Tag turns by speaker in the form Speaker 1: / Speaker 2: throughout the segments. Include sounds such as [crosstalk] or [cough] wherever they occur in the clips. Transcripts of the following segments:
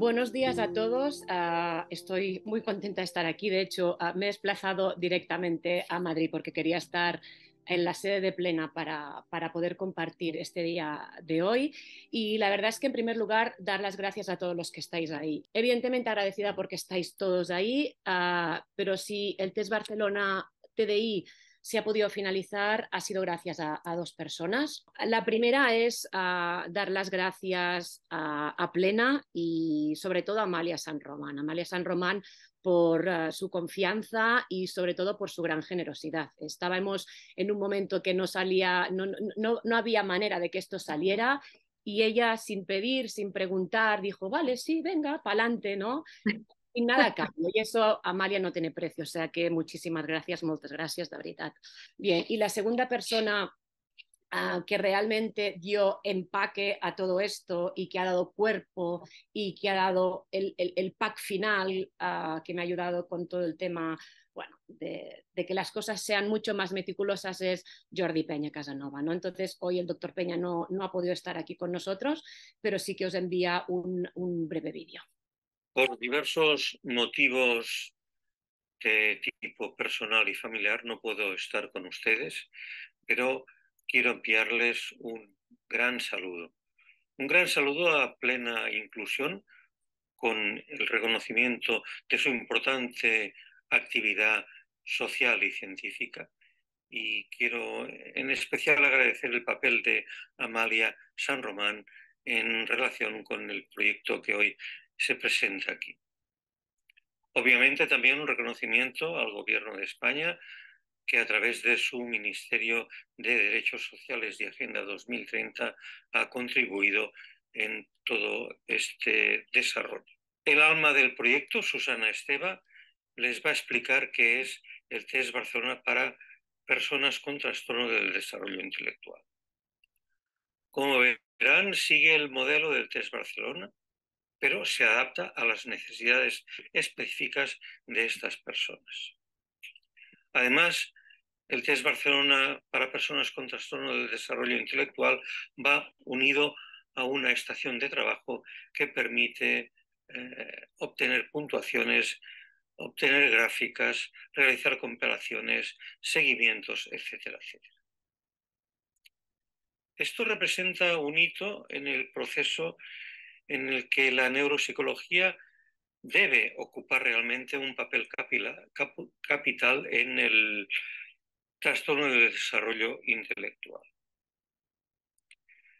Speaker 1: Buenos días a todos. Uh, estoy muy contenta de estar aquí. De hecho, uh, me he desplazado directamente a Madrid porque quería estar en la sede de Plena para, poder compartir este día de hoy. Y la verdad es que, en primer lugar, dar las gracias a todos los que estáis ahí. Evidentemente agradecida porque estáis todos ahí, uh, pero si el Test Barcelona TDI se ha podido finalizar ha sido gracias a, dos personas. La primera es uh, dar las gracias a, Plena y sobre todo a Amalia San Román. Amalia San Román por uh, su confianza y sobre todo por su gran generosidad. Estábamos en un momento que no salía, no, no, no había manera de que esto saliera y ella sin pedir, sin preguntar, dijo, vale, sí, venga, pa'lante, ¿no? Y nada cambio, y eso Amalia no tiene precio, o sea que muchísimas gracias, muchas gracias, de verdad. Bien, y la segunda persona uh, que realmente dio empaque a todo esto y que ha dado cuerpo y que ha dado el, el, el pack final, uh, que me ha ayudado con todo el tema bueno, de, de, que las cosas sean mucho más meticulosas es Jordi Peña Casanova. ¿no? Entonces, hoy el doctor Peña no, no ha podido estar aquí con nosotros, pero sí que os envía un, un breve vídeo.
Speaker 2: Por diversos motivos de tipo personal y familiar no puedo estar con ustedes, pero quiero enviarles un gran saludo. Un gran saludo a plena inclusión con el reconocimiento de su importante actividad social y científica. Y quiero en especial agradecer el papel de Amalia San Román en relación con el proyecto que hoy se presenta aquí. Obviamente también un reconocimiento al Gobierno de España que a través de su Ministerio de Derechos Sociales y Agenda 2030 ha contribuido en todo este desarrollo. El alma del proyecto, Susana Esteba, les va a explicar qué es el test Barcelona para personas con trastorno del desarrollo intelectual. Como verán, sigue el modelo del test Barcelona, pero se adapta a las necesidades específicas de estas personas. Además, el test Barcelona para personas con trastorno del desarrollo intelectual va unido a una estación de trabajo que permite eh, obtener puntuaciones, obtener gráficas, realizar comparaciones, seguimientos, etcétera, etcétera. Esto representa un hito en el proceso en el que la neuropsicología debe ocupar realmente un papel capital en el trastorno del desarrollo intelectual.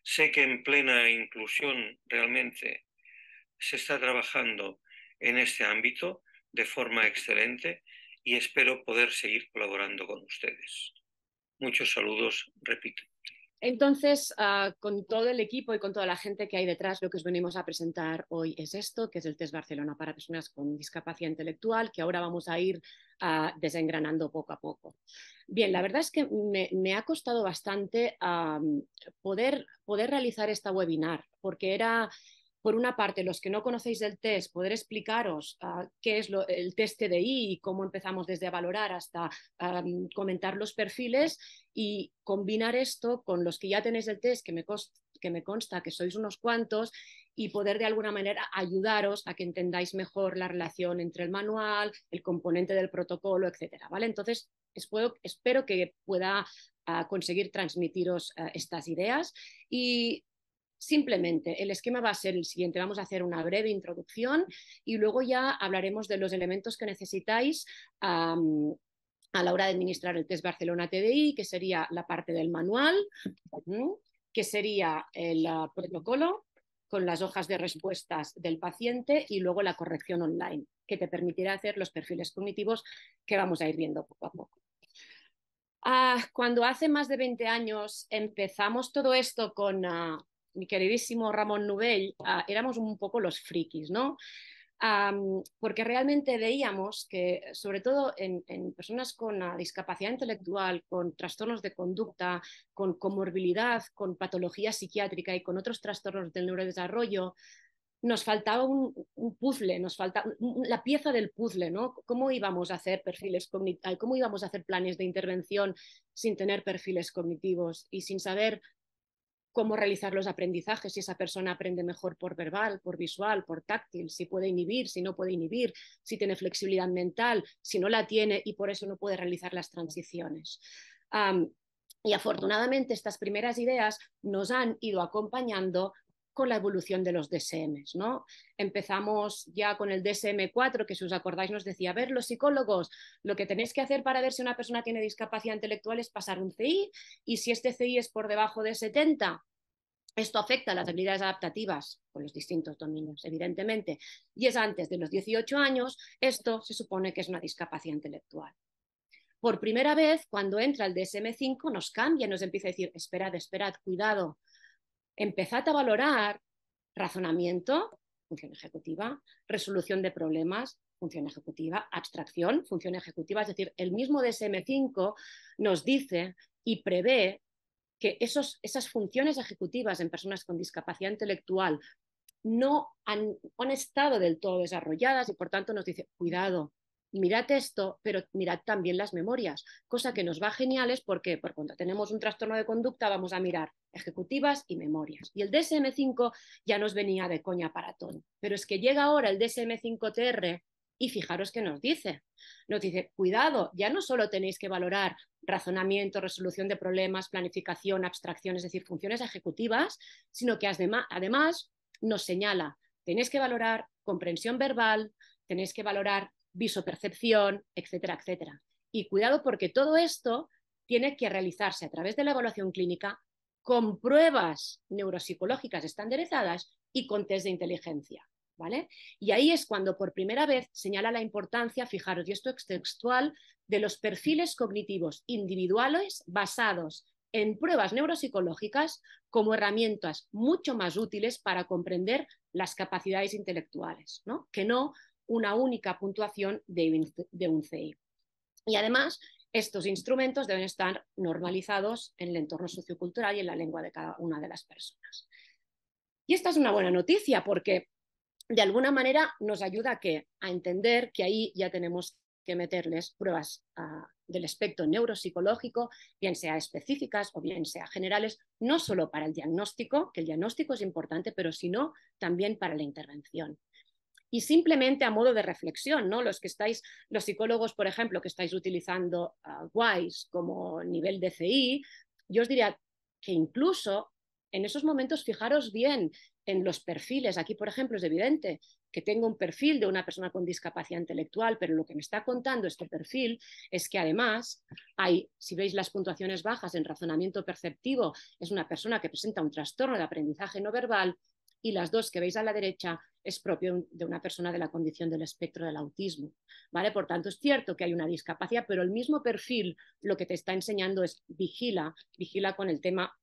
Speaker 2: Sé que en plena inclusión realmente se está trabajando en este ámbito de forma excelente y espero poder seguir colaborando con ustedes. Muchos saludos, repito.
Speaker 1: Entonces, uh, con todo el equipo y con toda la gente que hay detrás, lo que os venimos a presentar hoy es esto, que es el test Barcelona para personas con discapacidad intelectual, que ahora vamos a ir uh, desengranando poco a poco. Bien, la verdad es que me, ha costado bastante poder, poder realizar esta webinar, porque era por una parte, los que no conocéis el test, poder explicaros uh, qué es el test TDI y cómo empezamos desde valorar hasta um, comentar los perfiles y combinar esto con los que ya tenéis el test, que me, consta que sois unos cuantos, y poder de alguna manera ayudaros a que entendáis mejor la relación entre el manual, el componente del protocolo, etcétera, ¿vale? Entonces, espero, que pueda uh, conseguir transmitiros estas ideas y Simplemente, el esquema va a ser el siguiente. Vamos a hacer una breve introducción y luego ya hablaremos de los elementos que necesitáis a la hora de administrar el test Barcelona TDI, que sería la parte del manual, que sería el uh, protocolo con las hojas de respuestas del paciente y luego la corrección online, que te permitirá hacer los perfiles cognitivos que vamos a ir viendo poco a poco. Uh, cuando hace más de 20 años empezamos todo esto con, uh, mi queridísimo Ramón Nubell, uh, éramos un poco los frikis, ¿no? Porque realmente veíamos que, sobre todo en, personas con discapacidad intelectual, con trastornos de conducta, con comorbilidad, con patología psiquiátrica y con otros trastornos del neurodesarrollo, nos faltaba un, un puzzle, nos faltaba la pieza del puzzle, ¿no? ¿Cómo íbamos a hacer perfiles cómo íbamos a hacer planes de intervención sin tener perfiles cognitivos y sin saber cómo realizar los aprendizajes, si esa persona aprende mejor por verbal, por visual, por táctil, si puede inhibir, si no puede inhibir, si tiene flexibilidad mental, si no la tiene y por eso no puede realizar las transiciones. y afortunadamente estas primeras ideas nos han ido acompañando con la evolución de los DSMs. ¿no? Empezamos ya con el DSM-4, que si os acordáis nos decía, a ver, los psicólogos, lo que tenéis que hacer para ver si una persona tiene discapacidad intelectual es pasar un CI, y si este CI es por debajo de 70, esto afecta a las habilidades adaptativas con los distintos dominios, evidentemente, y es antes de los 18 años, esto se supone que es una discapacidad intelectual. Por primera vez, cuando entra el DSM-5, nos cambia, nos empieza a decir, esperad, esperad, cuidado, empezad a valorar razonamiento, función ejecutiva, resolución de problemas, función ejecutiva, abstracción, función ejecutiva. Es decir, el mismo DSM5 nos dice y prevé que esos, esas funciones ejecutivas en personas con discapacidad intelectual no han, han, estado del todo desarrolladas y por tanto nos dice, cuidado, mirad esto, pero mirad también las memorias, cosa que nos va genial es porque, porque cuando tenemos un trastorno de conducta vamos a mirar ejecutivas y memorias. Y el DSM5 ya nos venía de coña para todo. Pero es que llega ahora el DSM5TR y fijaros que nos dice. Nos dice, cuidado, ya no solo tenéis que valorar razonamiento, resolución de problemas, planificación, abstracción, es decir, funciones ejecutivas, sino que además nos señala, tenéis que valorar comprensión verbal, tenéis que valorar visopercepción, etcétera, etcétera. Y cuidado porque todo esto tiene que realizarse a través de la evaluación clínica con pruebas neuropsicológicas estandarizadas y con test de inteligencia. ¿vale? Y ahí es cuando por primera vez señala la importancia, fijaros, y esto es textual, de los perfiles cognitivos individuales basados en pruebas neuropsicológicas como herramientas mucho más útiles para comprender las capacidades intelectuales, ¿no? que no una única puntuación de un CI. Y además, estos instrumentos deben estar normalizados en el entorno sociocultural y en la lengua de cada una de las personas. Y esta es una buena noticia porque de alguna manera nos ayuda a, entender que ahí ya tenemos que meterles pruebas ah, del espectro neuropsicológico, bien sea específicas o bien sea generales, no solo para el diagnóstico, que el diagnóstico es importante, pero sino también para la intervención y simplemente a modo de reflexión, ¿no? Los que estáis, los psicólogos, por ejemplo, que estáis utilizando uh, WISE como nivel de CI, yo os diría que incluso en esos momentos fijaros bien en los perfiles. Aquí, por ejemplo, es evidente que tengo un perfil de una persona con discapacidad intelectual, pero lo que me está contando este perfil es que además hay, si veis las puntuaciones bajas en razonamiento perceptivo, es una persona que presenta un trastorno de aprendizaje no verbal y las dos que veis a la derecha es propio de una persona de la condición del espectro del autismo. ¿vale? Por tanto, es cierto que hay una discapacidad, pero el mismo perfil lo que te está enseñando es vigila, vigila con el tema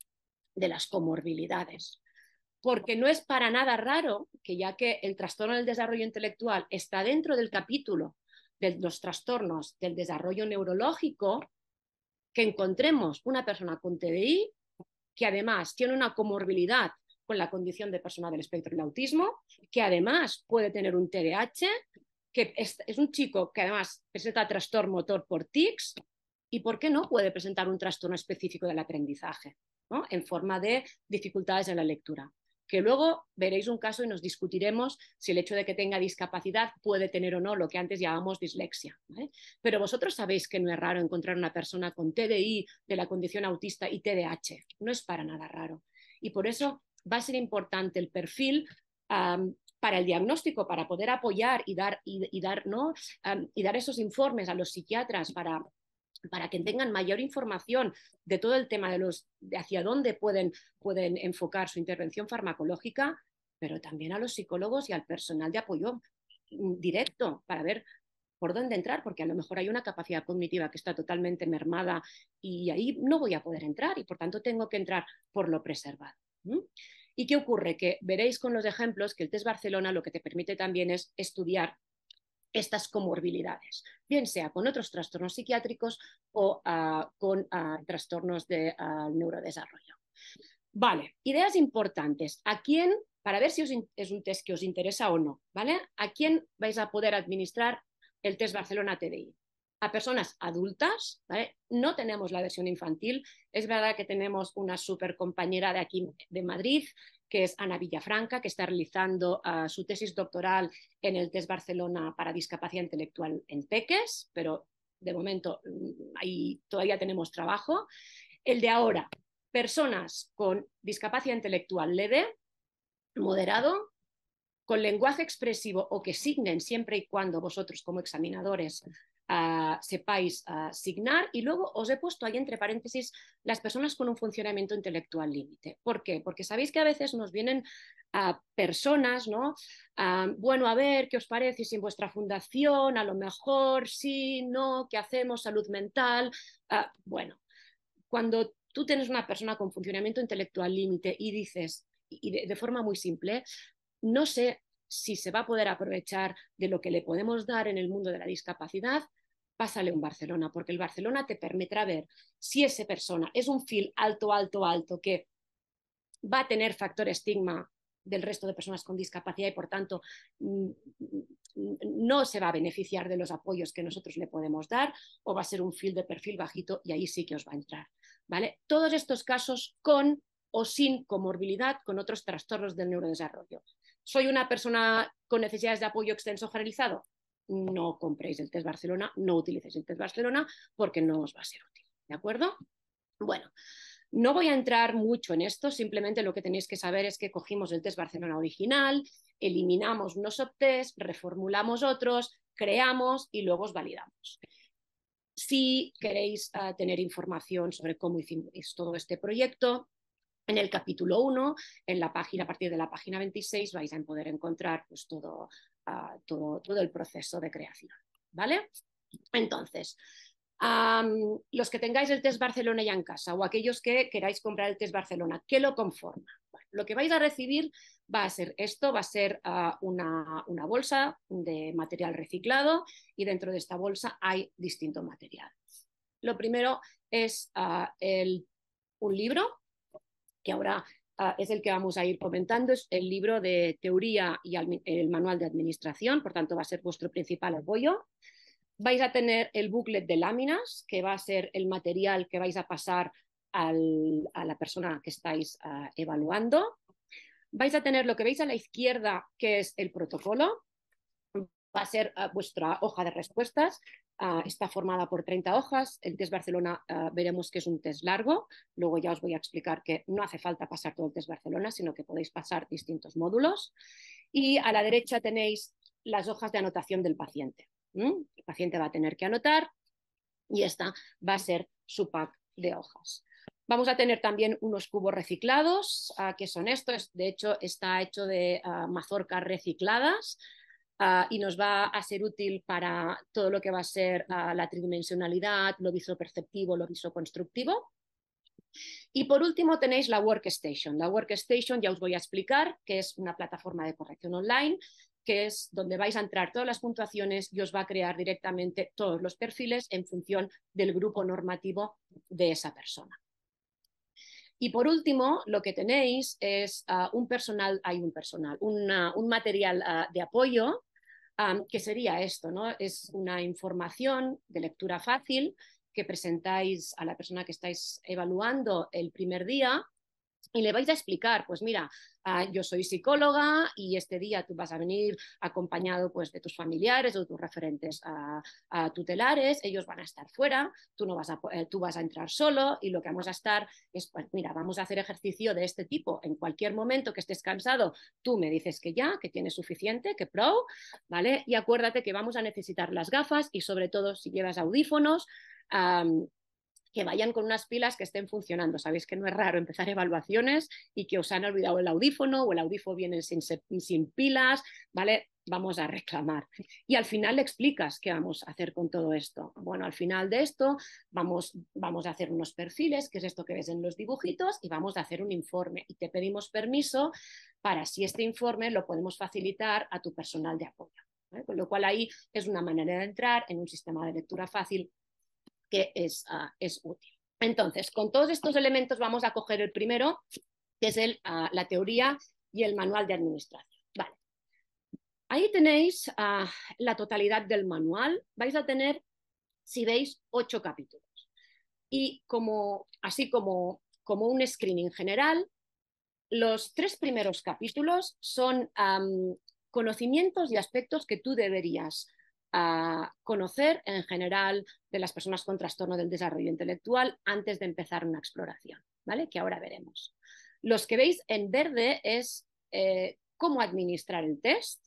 Speaker 1: de las comorbilidades. Porque no es para nada raro que ya que el trastorno del desarrollo intelectual está dentro del capítulo de los trastornos del desarrollo neurológico, que encontremos una persona con TDI que además tiene una comorbilidad con la condición de persona del espectro del autismo, que además puede tener un TDAH, que es, un chico que además presenta trastorno motor por tics y, ¿por qué no?, puede presentar un trastorno específico del aprendizaje, ¿no? en forma de dificultades en la lectura. Que luego veréis un caso y nos discutiremos si el hecho de que tenga discapacidad puede tener o no lo que antes llamábamos dislexia. Pero vosotros sabéis que no es raro encontrar una persona con TDI de la condición autista y TDAH. No es para nada raro. Y por eso va a ser importante el perfil para el diagnóstico, para poder apoyar y dar, y, dar, ¿no? y dar esos informes a los psiquiatras para, para que tengan mayor información de todo el tema de, los, de hacia dónde pueden, pueden enfocar su intervención farmacológica, pero también a los psicólogos y al personal de apoyo mm, directo para ver por dónde entrar, porque a lo mejor hay una capacidad cognitiva que está totalmente mermada y ahí no voy a poder entrar y por tanto tengo que entrar por lo preservado. ¿Y qué ocurre? Que veréis con los ejemplos que el test Barcelona lo que te permite también es estudiar estas comorbilidades, bien sea con otros trastornos psiquiátricos o ah, con ah, trastornos de ah, neurodesarrollo. Vale, ideas importantes. ¿A quién, para ver si es un test que os interesa o no, ¿vale? ¿A quién vais a poder administrar el test Barcelona TDI? A personas adultas, No tenemos la versión infantil. Es verdad que tenemos una super compañera de aquí de Madrid, que es Ana Villafranca, que está realizando ah, su tesis doctoral en el TES Barcelona para discapacidad intelectual en Peques, pero de momento mm, ahí todavía tenemos trabajo. El de ahora, personas con discapacidad intelectual leve, moderado, con lenguaje expresivo o que signen siempre y cuando vosotros como examinadores ah, sepáis uh, signar. Y luego os he puesto ahí entre paréntesis las personas con un funcionamiento intelectual límite. ¿Por qué? Porque sabéis que a veces nos vienen a personas, ¿no? bueno, a ver, ¿qué os parece si en vuestra fundación a lo mejor sí, no, qué hacemos, salud mental? bueno, cuando tú tienes una persona con funcionamiento intelectual límite y dices, y de, forma muy simple, no sé si se va a poder aprovechar de lo que le podemos dar en el mundo de la discapacidad, pásale un Barcelona, porque el Barcelona te permitirá ver si esa persona es un fil alto, alto, alto, que va a tener factor estigma del resto de personas con discapacidad y por tanto mm, no se va a beneficiar de los apoyos que nosotros le podemos dar o va a ser un fil de perfil bajito y ahí sí que os va a entrar. ¿vale? Todos estos casos con o sin comorbilidad con otros trastornos del neurodesarrollo. ¿Soy una persona con necesidades de apoyo extenso generalizado? No compréis el test Barcelona, no utilicéis el test Barcelona porque no os va a ser útil. ¿De acuerdo? Bueno, no voy a entrar mucho en esto, simplemente lo que tenéis que saber es que cogimos el test Barcelona original, eliminamos unos subtests, reformulamos otros, creamos y luego os validamos. Si queréis ah, tener información sobre cómo hicimos todo este proyecto, en el capítulo 1, en la página, a partir de la página 26, vais a poder encontrar pues, todo, uh, todo, todo el proceso de creación. ¿Vale? Entonces, los que tengáis el test Barcelona ya en casa o aquellos que queráis comprar el test Barcelona, ¿qué lo conforma? Lo que vais a recibir va a ser esto, va a ser uh, una, una, bolsa de material reciclado y dentro de esta bolsa hay distintos materiales. Lo primero es uh, el, un libro que ahora ah, es el que vamos a ir comentando, es el libro de teoría y el manual de administración, por tanto va a ser vuestro principal apoyo. Vais a tener el booklet de láminas, que va a ser el material que vais a pasar a la persona que estáis ah, evaluando. Vais a tener lo que veis a la izquierda, que es el protocolo, va a ser ah, vuestra hoja de respuestas. Ah, está formada por 30 hojas. El test Barcelona ah, veremos que es un test largo. Luego ya os voy a explicar que no hace falta pasar todo el test Barcelona, sino que podéis pasar distintos módulos. Y a la derecha tenéis las hojas de anotación del paciente. El paciente va a tener que anotar y esta va a ser su pack de hojas. Vamos a tener también unos cubos reciclados, que son estos. De hecho, está hecho de mazorcas recicladas. Ah, y nos va a ser útil para todo lo que va a ser ah, la tridimensionalidad, lo visoperceptivo, lo visoconstructivo. Y por último tenéis la Workstation. La Workstation ya os voy a explicar que es una plataforma de corrección online que es donde vais a entrar todas las puntuaciones y os va a crear directamente todos los perfiles en función del grupo normativo de esa persona. Y por último, lo que tenéis es ah, un personal, hay un personal, un material de apoyo que sería esto, ¿no? Es una información de lectura fácil que presentáis a la persona que estáis evaluando el primer día y le vais a explicar, pues mira, ah, yo soy psicóloga y este día tú vas a venir acompañado pues, de tus familiares o tus referentes a, tutelares, ellos van a estar fuera, tú, no vas a, eh, tú vas a entrar solo y lo que vamos a estar es, pues mira, vamos a hacer ejercicio de este tipo. En cualquier momento que estés cansado, tú me dices que ya, que tienes suficiente, que pro, ¿vale? Y acuérdate que vamos a necesitar las gafas y sobre todo si llevas audífonos, que vayan con unas pilas que estén funcionando. Sabéis que no es raro empezar evaluaciones y que os han olvidado el audífono o el audífono viene sin, sin pilas, ¿vale? Vamos a reclamar. Y al final le explicas qué vamos a hacer con todo esto. Bueno, al final de esto vamos, vamos a hacer unos perfiles, que es esto que ves en los dibujitos, y vamos a hacer un informe. Y te pedimos permiso para si este informe lo podemos facilitar a tu personal de apoyo. Con lo cual ahí es una manera de entrar en un sistema de lectura fácil que es, ah, es útil. Entonces, con todos estos elementos vamos a coger el primero, que es el, ah, la teoría y el manual de administración. Vale. Ahí tenéis ah, la totalidad del manual. Vais a tener si veis ocho capítulos. Y como, así como, como un screening general, los tres primeros capítulos son conocimientos y aspectos que tú deberías ah, conocer en general de las personas con trastorno del desarrollo intelectual antes de empezar una exploración, ¿vale? Que ahora veremos. Los que veis en verde es eh, cómo administrar el test,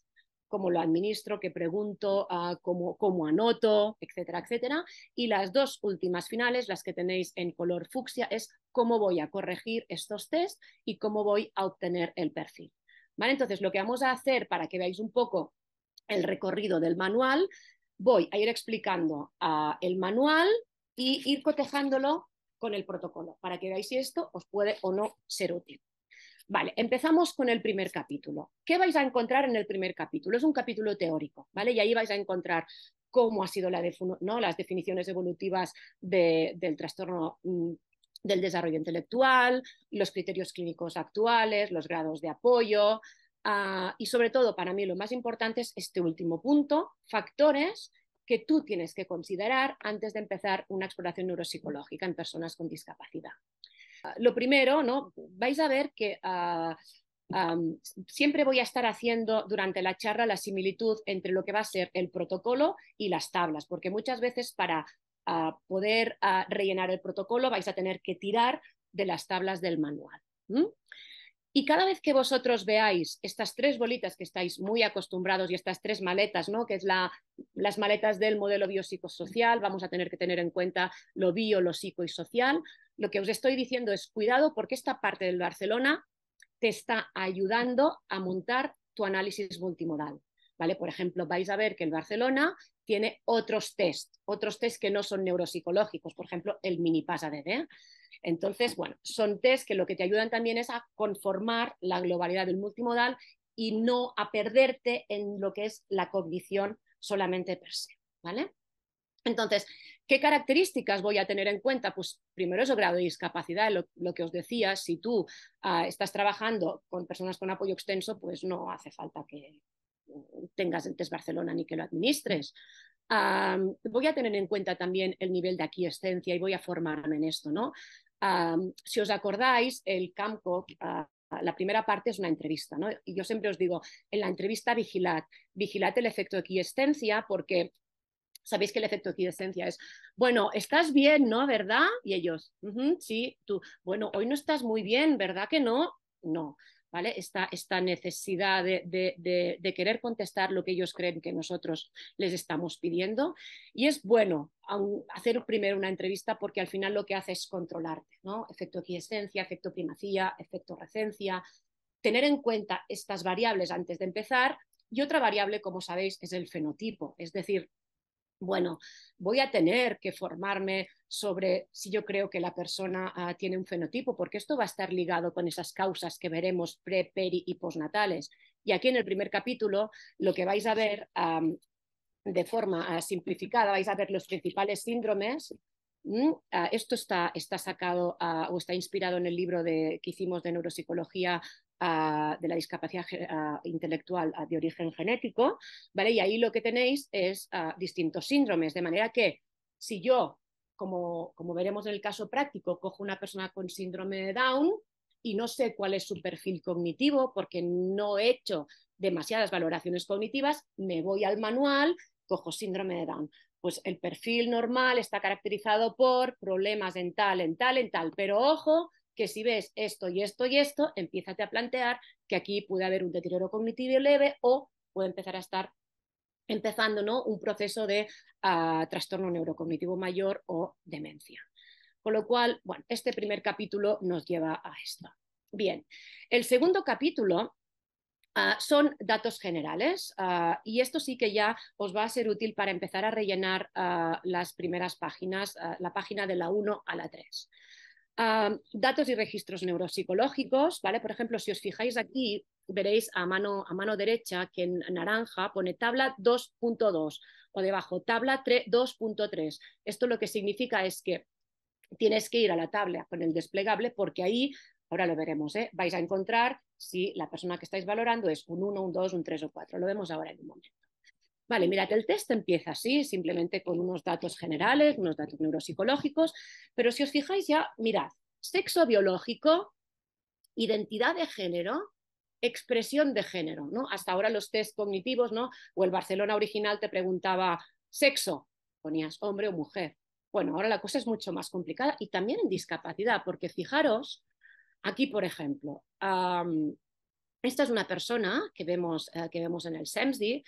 Speaker 1: cómo lo administro, qué pregunto, ah, cómo, cómo, anoto, etcétera, etcétera. Y las dos últimas finales, las que tenéis en color fucsia, es cómo voy a corregir estos test y cómo voy a obtener el perfil. ¿Vale? Entonces, lo que vamos a hacer para que veáis un poco el recorrido del manual, voy a ir explicando uh, el manual y ir cotejándolo con el protocolo para que veáis si esto os puede o no ser útil. Vale, empezamos con el primer capítulo. ¿Qué vais a encontrar en el primer capítulo? Es un capítulo teórico, ¿vale? Y ahí vais a encontrar cómo ha sido ¿no? las definiciones evolutivas del trastorno mm, del desarrollo intelectual, los criterios clínicos actuales, los grados de apoyo ah, y sobre todo para mí lo más importante es este último punto, factores que tú tienes que considerar antes de empezar una exploración neuropsicológica en personas con discapacidad. Lo primero, ¿no? vais a ver que ah, siempre voy a estar haciendo durante la charla la similitud entre lo que va a ser el protocolo y las tablas, porque muchas veces para ah, poder ah, rellenar el protocolo vais a tener que tirar de las tablas del manual. Y cada vez que vosotros veáis estas tres bolitas que estáis muy acostumbrados y estas tres maletas, ¿no? que es la, las maletas del modelo biopsicosocial, vamos a tener que tener en cuenta lo bio, lo psico y social, lo que os estoy diciendo es cuidado porque esta parte del Barcelona te está ayudando a montar tu análisis multimodal. ¿Vale? Por ejemplo, vais a ver que el Barcelona tiene otros test, otros test que no son neuropsicológicos, por ejemplo, el mini ADD. Entonces, bueno, son test que lo que te ayudan también es a conformar la globalidad del multimodal y no a perderte en lo que es la cognición solamente per se, ¿vale? Entonces, ¿qué características voy a tener en cuenta? Pues primero es grado de discapacidad, lo, que os decía, si tú ah, estás trabajando con personas con apoyo extenso, pues no hace falta que tengas el test Barcelona ni que lo administres. voy a tener en cuenta también el nivel de aquiescencia y voy a formarme en esto, ¿no? si os acordáis, el campo, ah, la primera parte es una entrevista, ¿no? Y yo siempre os digo, en la entrevista vigilad, vigilad el efecto de aquiescencia porque sabéis que el efecto de aquiescencia es, bueno, estás bien, ¿no? ¿Verdad? Y ellos, sí, tú, bueno, hoy no estás muy bien, ¿verdad que no? No. ¿Vale? Esta, esta necesidad de, de, querer contestar lo que ellos creen que nosotros les estamos pidiendo. Y es bueno hacer primero una entrevista porque al final lo que hace es controlarte, ¿no? Efecto quiescencia, efecto primacía, efecto recencia, tener en cuenta estas variables antes de empezar. Y otra variable, como sabéis, es el fenotipo, es decir, bueno, voy a tener que formarme sobre si yo creo que la persona ah, tiene un fenotipo, porque esto va a estar ligado con esas causas que veremos pre, peri y postnatales. Y aquí en el primer capítulo lo que vais a ver de forma ah, simplificada, vais a ver los principales síndromes. Ah, esto está, está sacado o está inspirado en el libro de, que hicimos de neuropsicología de la discapacidad intelectual de origen genético, ¿vale? Y ahí lo que tenéis es distintos síndromes, de manera que si yo, como, como veremos en el caso práctico, cojo una persona con síndrome de Down y no sé cuál es su perfil cognitivo porque no he hecho demasiadas valoraciones cognitivas, me voy al manual, cojo síndrome de Down. Pues el perfil normal está caracterizado por problemas en tal, en tal, en tal, pero ojo, que si ves esto y esto y esto, empiezate a plantear que aquí puede haber un deterioro cognitivo leve o puede empezar a estar empezando ¿no? un proceso de ah, trastorno neurocognitivo mayor o demencia. Con lo cual, bueno, este primer capítulo nos lleva a esto. Bien, el segundo capítulo ah, son datos generales ah, y esto sí que ya os va a ser útil para empezar a rellenar las primeras páginas, la página de la 1 a la 3 datos y registros neuropsicológicos, ¿vale? Por ejemplo, si os fijáis aquí, veréis a mano, a mano derecha que en naranja pone tabla 2.2 o debajo tabla 2.3. Esto lo que significa es que tienes que ir a la tabla con el desplegable porque ahí, ahora lo veremos, ¿eh? vais a encontrar si la persona que estáis valorando es un 1, un 2, un 3 o 4. Lo vemos ahora en un momento. Vale, mirad, el test empieza así, simplemente con unos datos generales, unos datos neuropsicológicos, pero si os fijáis ya, mirad, sexo biológico, identidad de género, expresión de género, ¿no? Hasta ahora los test cognitivos, ¿no? O el Barcelona original te preguntaba sexo, ponías hombre o mujer. Bueno, ahora la cosa es mucho más complicada y también en discapacidad, porque fijaros, aquí por ejemplo, esta es una persona que vemos, eh, que vemos en el SEMSDI,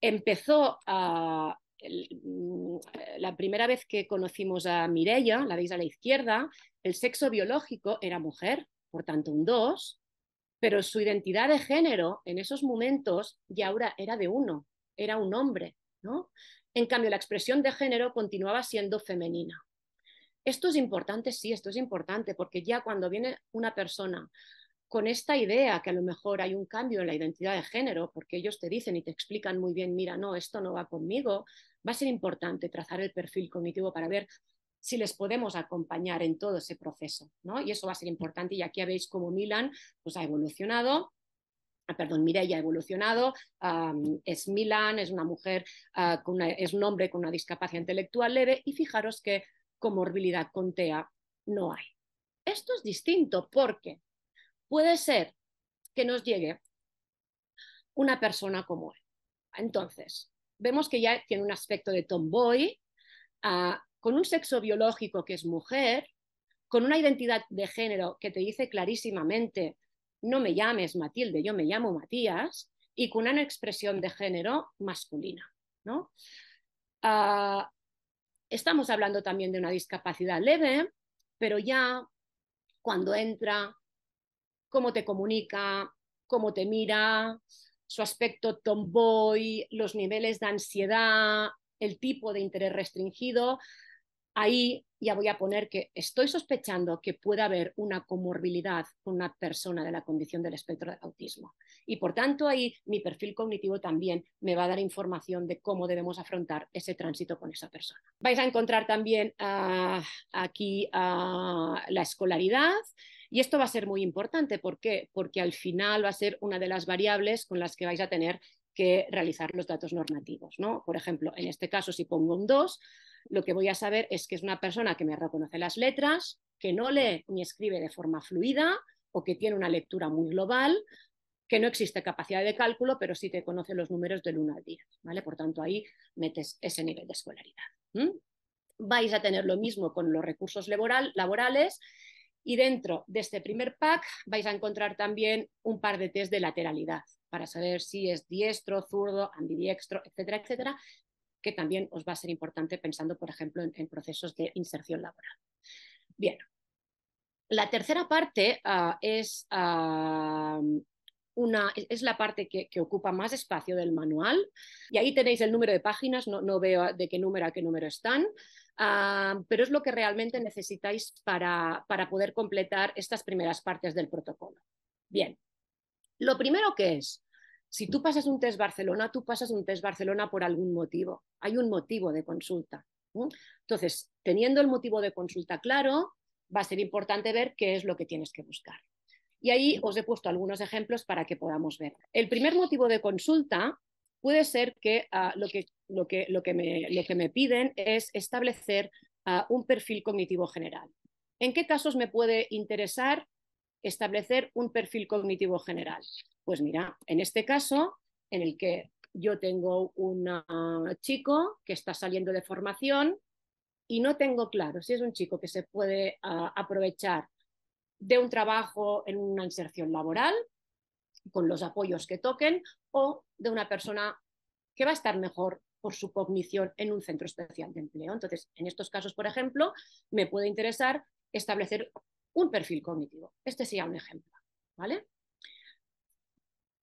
Speaker 1: empezó a, mm, la primera vez que conocimos a Mireia, la veis a la izquierda, el sexo biológico era mujer, por tanto un 2, pero su identidad de género en esos momentos ya ahora era de uno, era un hombre, ¿no? En cambio, la expresión de género continuaba siendo femenina. Esto es importante, sí, esto es importante, porque ya cuando viene una persona con esta idea que a lo mejor hay un cambio en la identidad de género, porque ellos te dicen y te explican muy bien, mira, no, esto no va conmigo, va a ser importante trazar el perfil cognitivo para ver si les podemos acompañar en todo ese proceso, ¿no? Y eso va a ser importante y aquí veis cómo Milan pues, ha evolucionado, ah, perdón, Mireia ha evolucionado, es Milan, es una mujer, ah, con es un hombre con una discapacidad intelectual leve y fijaros que comorbilidad con TEA no hay. Esto es distinto porque puede ser que nos llegue una persona como él. Entonces, vemos que ya tiene un aspecto de tomboy, uh, con un sexo biológico que es mujer, con una identidad de género que te dice clarísimamente, no me llames Matilde, yo me llamo Matías, y con una expresión de género masculina. ¿no? Uh, estamos hablando también de una discapacidad leve, pero ya cuando entra cómo te comunica, cómo te mira, su aspecto tomboy, los niveles de ansiedad, el tipo de interés restringido, ahí ya voy a poner que estoy sospechando que pueda haber una comorbilidad con una persona de la condición del espectro de autismo. Y por tanto ahí mi perfil cognitivo también me va a dar información de cómo debemos afrontar ese tránsito con esa persona. Vais a encontrar también ah, aquí ah, la escolaridad. Y esto va a ser muy importante. ¿Por qué? Porque al final va a ser una de las variables con las que vais a tener que realizar los datos normativos. ¿no? Por ejemplo, en este caso, si pongo un 2, lo que voy a saber es que es una persona que me reconoce las letras, que no lee ni escribe de forma fluida o que tiene una lectura muy global, que no existe capacidad de cálculo, pero sí te conoce los números del 1 al 10. ¿vale? Por tanto, ahí metes ese nivel de escolaridad. Vais a tener lo mismo con los recursos laborales y dentro de este primer pack vais a encontrar también un par de test de lateralidad para saber si es diestro, zurdo, ambidiestro, etcétera, etcétera, que también os va a ser importante pensando, por ejemplo, en, procesos de inserción laboral. Bien, la tercera parte ah, es, ah, una, es la parte que, ocupa más espacio del manual. Y ahí tenéis el número de páginas, no, no veo de qué número a qué número están, Ah, pero es lo que realmente necesitáis para, para poder completar estas primeras partes del protocolo. Bien, lo primero que es, si tú pasas un test Barcelona, tú pasas un test Barcelona por algún motivo. Hay un motivo de consulta. Entonces, teniendo el motivo de consulta claro, va a ser importante ver qué es lo que tienes que buscar. Y ahí os he puesto algunos ejemplos para que podamos ver. El primer motivo de consulta puede ser que, ah, lo, que, lo, que, lo, que me, lo, que, me, piden es establecer ah, un perfil cognitivo general. ¿En qué casos me puede interesar establecer un perfil cognitivo general? Pues mira, en este caso, en el que yo tengo un chico que está saliendo de formación y no tengo claro si es un chico que se puede ah, aprovechar de un trabajo en una inserción laboral con los apoyos que toquen o de una persona que va a estar mejor por su cognición en un centro especial de empleo. Entonces, en estos casos, por ejemplo, me puede interesar establecer un perfil cognitivo. Este sería un ejemplo. ¿vale?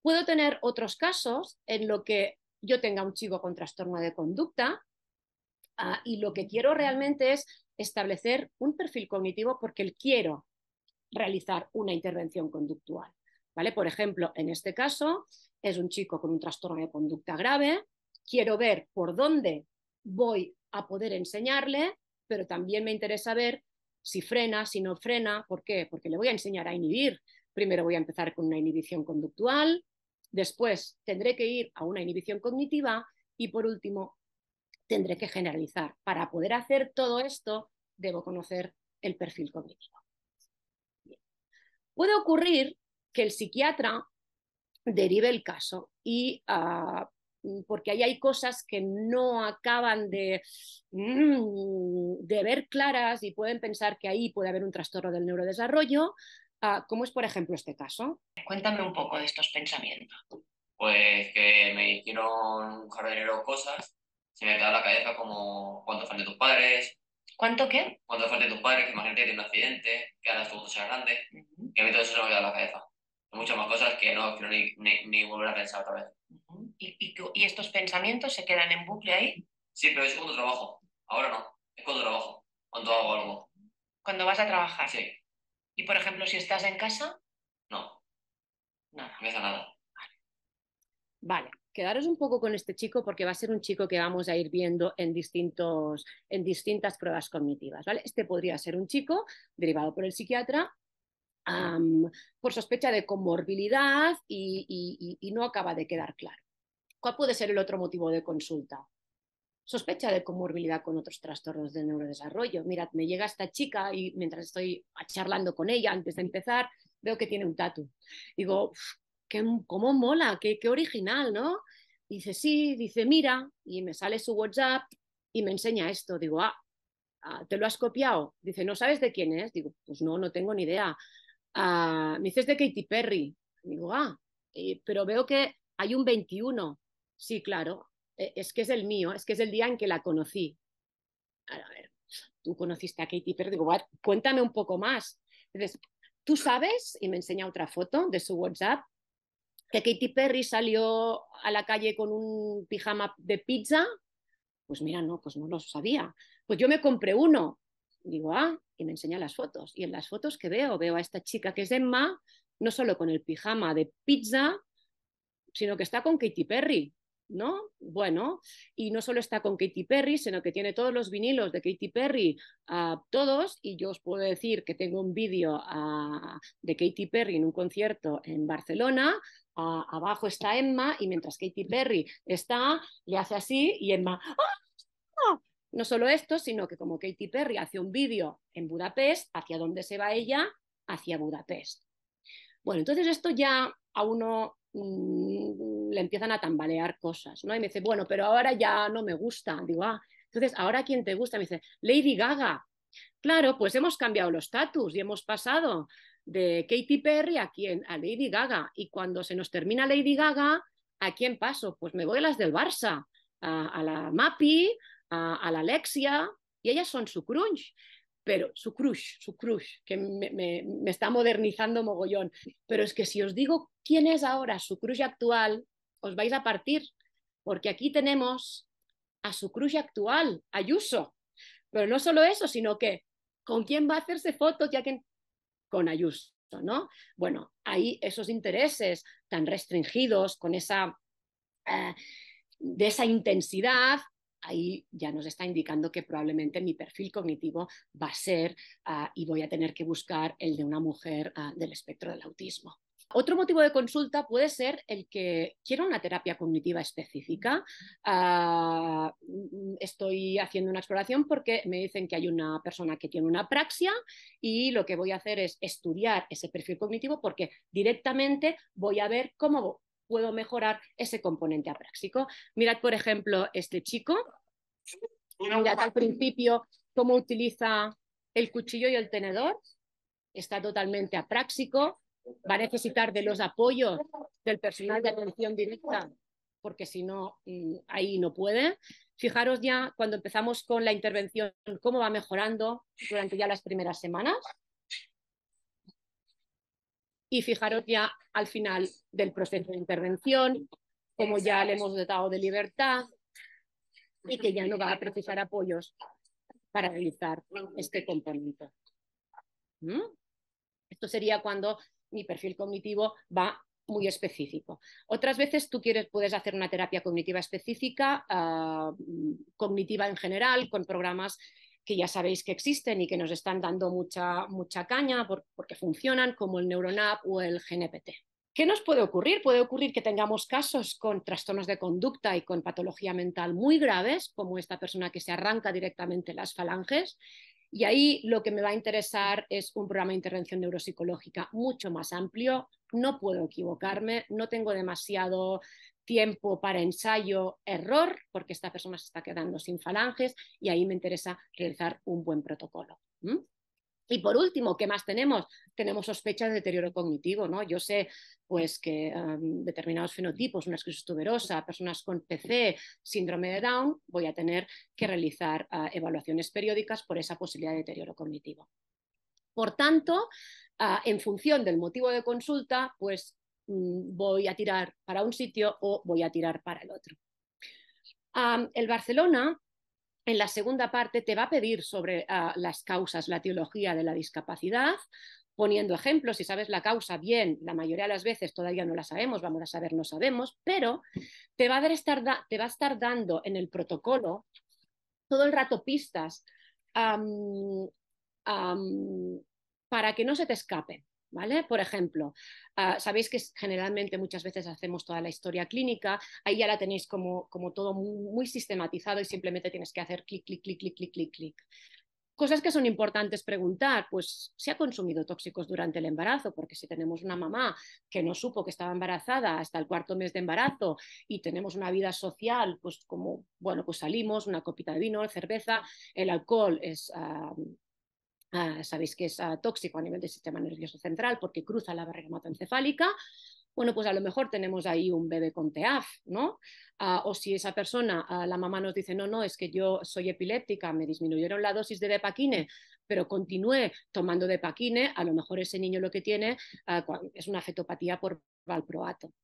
Speaker 1: Puedo tener otros casos en lo que yo tenga un chico con trastorno de conducta ah, y lo que quiero realmente es establecer un perfil cognitivo porque quiero realizar una intervención conductual. Por ejemplo, en este caso es un chico con un trastorno de conducta grave, quiero ver por dónde voy a poder enseñarle, pero también me interesa ver si frena, si no frena, ¿por qué? Porque le voy a enseñar a inhibir. Primero voy a empezar con una inhibición conductual, después tendré que ir a una inhibición cognitiva Y por último, tendré que generalizar. Para poder hacer todo esto, debo conocer el perfil cognitivo. Puede ocurrir que el psiquiatra derive el caso y ah, porque ahí hay cosas que no acaban de, mm, de ver claras y pueden pensar que ahí puede haber un trastorno del neurodesarrollo, ah, como es por ejemplo este caso.
Speaker 3: Cuéntame un poco de estos pensamientos.
Speaker 4: Pues que me hicieron un jardinero cosas, se me quedó la cabeza como cuánto faltan tus padres,
Speaker 3: ¿Cuánto qué?
Speaker 4: cuánto faltan tus padres, que imagínate que tiene un accidente, que ahora tu sea grande,
Speaker 3: Ujú,
Speaker 4: y a mí todo eso se me ha quedado en la cabeza. Muchas más cosas que no quiero ni, ni, ni volver a pensar otra vez.
Speaker 3: ¿Y, y, tú- y estos pensamientos se quedan en bucle ahí?
Speaker 4: Sí, pero es cuando trabajo. Ahora no. Es cuando trabajo. Cuando hago algo.
Speaker 3: Cuando vas a trabajar.
Speaker 4: Sí.
Speaker 3: Y por ejemplo, si estás en casa,
Speaker 4: No.
Speaker 3: nada.
Speaker 4: No nada.
Speaker 1: Vale, quedaros un poco con este chico porque va a ser un chico que vamos a ir viendo en, distintos, en distintas pruebas cognitivas. ¿vale? Este podría ser un chico derivado por el psiquiatra am, por sospecha de comorbilidad y, y- y- y no acaba de quedar claro. ¿Cuál puede ser el otro motivo de consulta? Sospecha de comorbilidad con otros trastornos del neurodesarrollo. Mirad, me llega esta chica y mientras estoy charlando con ella antes de empezar, veo que tiene un tatu. Digo, "Uf, qué, cómo mola, qué, qué original, ¿no? Dice, sí, dice, mira, y me sale su WhatsApp y me enseña esto. Digo, ah, ah, ¿te lo has copiado? Dice, ¿no sabes de quién es? Digo, pues no, no tengo ni idea. Ah, me dices de Katy Perry. Digo, ah, eh, pero veo que hay un 21. Sí, claro, eh, es que es el mío, es que es el día en que la conocí. A ver, tú conociste a Katy Perry, digo, "What? cuéntame un poco más. Dices, ¿tú sabes? Y me enseña otra foto de su WhatsApp, que Katy Perry salió a la calle con un pijama de pizza. Pues mira, no, pues no lo sabía. Pues yo me compré uno. Digo, ah, y me enseña las fotos. Y en las fotos que veo, veo a esta chica que es Emma, no solo con el pijama de pizza, sino que está con Katy Perry, ¿no? Bueno, y no solo está con Katy Perry, sino que tiene todos los vinilos de Katy Perry, ah, todos, y yo os puedo decir que tengo un vídeo ah, de Katy Perry en un concierto en Barcelona, ah, abajo está Emma, y mientras Katy Perry está, le hace así, y Emma, ¡ah! No solo esto, sino que como Katy Perry hace un vídeo en Budapest, ¿hacia dónde se va ella? Hacia Budapest. Bueno, entonces esto ya a uno mm, le empiezan a tambalear cosas, ¿no? Y me dice, bueno, pero ahora ya no me gusta. Digo, ah, entonces, ¿ahora quién te gusta? Me dice, Lady Gaga. Claro, pues hemos cambiado los status y hemos pasado de Katy Perry a, quién? a Lady Gaga. Y cuando se nos termina Lady Gaga, ¿a quién paso? Pues me voy a las del Barça, a, a la Mapi, a, la Alexia, y ellas son su crunch pero su crush, su crush, que me, me, me, está modernizando mogollón. Pero es que si os digo quién es ahora su crush actual, os vais a partir, porque aquí tenemos a su crush actual, Ayuso. Pero no solo eso, sino que con quién va a hacerse fotos ya que con Ayuso, ¿no? Bueno, ahí esos intereses tan restringidos, con esa, eh, de esa intensidad, ahí ya nos está indicando que probablemente mi perfil cognitivo va a ser uh, y voy a tener que buscar el de una mujer uh, del espectro del autismo. Otro motivo de consulta puede ser el que quiero una terapia cognitiva específica. Uh, estoy haciendo una exploración porque me dicen que hay una persona que tiene una apraxia y lo que voy a hacer es estudiar ese perfil cognitivo porque directamente voy a ver cómo puedo mejorar ese componente apráxico. Mirad, por ejemplo, este chico. Mirad al principio cómo utiliza el cuchillo y el tenedor. Está totalmente apráxico. Va a necesitar de los apoyos del personal de atención directa, porque si no, ahí no puede. Fijaros ya cuando empezamos con la intervención, cómo va mejorando durante ya las primeras semanas. Y fijaros ya al final del proceso de intervención, como ya le hemos dotado de libertad y que ya no va a precisar apoyos para realizar este componente. ¿Mm? Esto sería cuando mi perfil cognitivo va muy específico. Otras veces tú quieres, puedes hacer una terapia cognitiva específica, uh, cognitiva en general, con programas que ya sabéis que existen y que nos están dando mucha, mucha caña por, porque funcionan, como el Neuronap o el GNPT. ¿Qué nos puede ocurrir? Puede ocurrir que tengamos casos con trastornos de conducta y con patología mental muy graves, como esta persona que se arranca directamente las falanges. Y ahí lo que me va a interesar es un programa de intervención neuropsicológica mucho más amplio. No puedo equivocarme, no tengo demasiado tiempo para ensayo, error, porque esta persona se está quedando sin falanges y ahí me interesa realizar un buen protocolo. Y por último, ¿qué más tenemos? Tenemos sospechas de deterioro cognitivo, ¿no? Yo sé pues que determinados fenotipos, una esclerosis tuberosa, personas con PC, síndrome de Down, voy a tener que realizar ah, evaluaciones periódicas por esa posibilidad de deterioro cognitivo. Por tanto, ah, en función del motivo de consulta, pues voy a tirar para un sitio o voy a tirar para el otro. el Barcelona en la segunda parte te va a pedir sobre ah, las causas, la teología de la discapacidad, poniendo ejemplos. Si sabes la causa, bien, la mayoría de las veces todavía no la sabemos, vamos a saber, no sabemos, pero te va a, estar, te va a estar dando en el protocolo todo el rato pistas para que no se te escape. ¿Vale? Por ejemplo, ah, sabéis que generalmente muchas veces hacemos toda la historia clínica, ahí ya la tenéis como, como todo muy, sistematizado y simplemente tienes que hacer clic, clic, clic, clic, clic, clic, clic. Cosas que son importantes preguntar, pues si ha consumido tóxicos durante el embarazo, porque si tenemos una mamá que no supo que estaba embarazada hasta el cuarto mes de embarazo y tenemos una vida social, pues como, bueno, pues salimos, una copita de vino, cerveza, el alcohol es... Ah, Ah, sabéis que es ah, tóxico a nivel del sistema nervioso central porque cruza la barrera hematoencefálica, bueno, pues a lo mejor tenemos ahí un bebé con TEAF, ¿no? Ah, o si esa persona, la mamá nos dice, no, no, es que yo soy epiléptica, me disminuyeron la dosis de depaquine, pero continué tomando depaquine, a lo mejor ese niño lo que tiene es una fetopatía por valproato.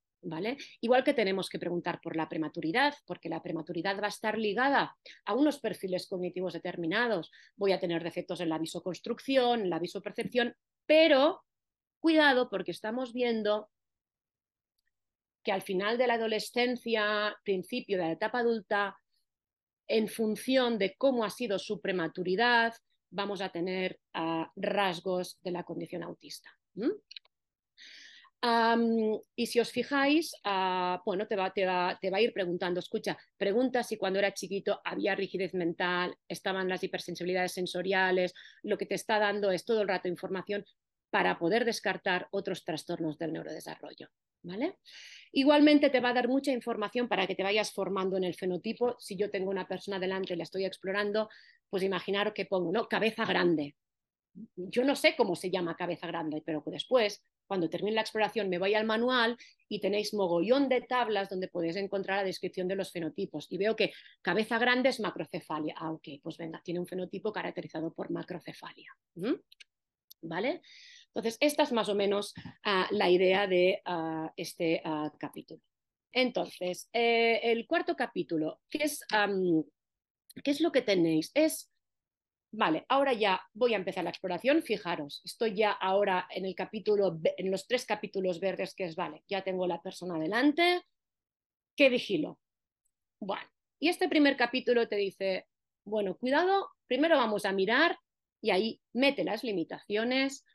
Speaker 1: Igual que tenemos que preguntar por la prematuridad, porque la prematuridad va a estar ligada a unos perfiles cognitivos determinados. Voy a tener defectos en la visoconstrucción, en la visopercepción, pero cuidado porque estamos viendo que al final de la adolescencia, principio de la etapa adulta, en función de cómo ha sido su prematuridad, vamos a tener ah, rasgos de la condición autista y si os fijáis, ah, bueno, te va, a ir preguntando, escucha, pregunta si cuando era chiquito había rigidez mental, estaban las hipersensibilidades sensoriales, lo que te está dando es todo el rato información para poder descartar otros trastornos del neurodesarrollo. ¿Vale? Igualmente te va a dar mucha información para que te vayas formando en el fenotipo. Si yo tengo una persona delante y la estoy explorando, pues imaginar que pongo, ¿no? Cabeza grande. Yo no sé cómo se llama cabeza grande, pero después cuando termine la exploración me voy al manual y tenéis mogollón de tablas donde podéis encontrar la descripción de los fenotipos. Y veo que cabeza grande es macrocefalia. Ah, ok, pues venga, tiene un fenotipo caracterizado por macrocefalia. ¿Vale? Entonces, esta es más o menos ah, la idea de ah, este ah, capítulo. Entonces, eh, el cuarto capítulo, ¿qué es, ¿qué es lo que tenéis? Es Vale, ahora ya voy a empezar la exploración. Fijaros, estoy ya ahora en el capítulo, en los tres capítulos verdes que es, vale, ya tengo la persona delante. ¿Qué vigilo? Bueno, y este primer capítulo te dice, bueno, cuidado, primero vamos a mirar y ahí mete las limitaciones,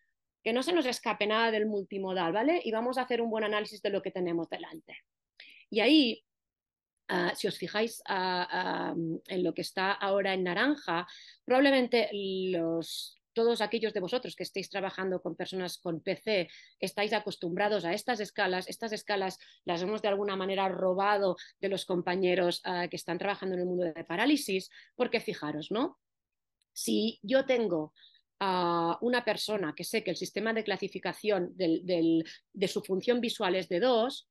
Speaker 1: que no se nos escape nada del multimodal, ¿vale? Y vamos a hacer un buen análisis de lo que tenemos delante. Y ahí Si os fijáis en lo que está ahora en naranja, probablemente los, todos aquellos de vosotros que estéis trabajando con personas con PC estáis acostumbrados a estas escalas. Estas escalas las hemos de alguna manera robado de los compañeros que están trabajando en el mundo de parálisis, porque fijaros, ¿no? Si yo tengo a una persona que sé que el sistema de clasificación de su función visual es de 2,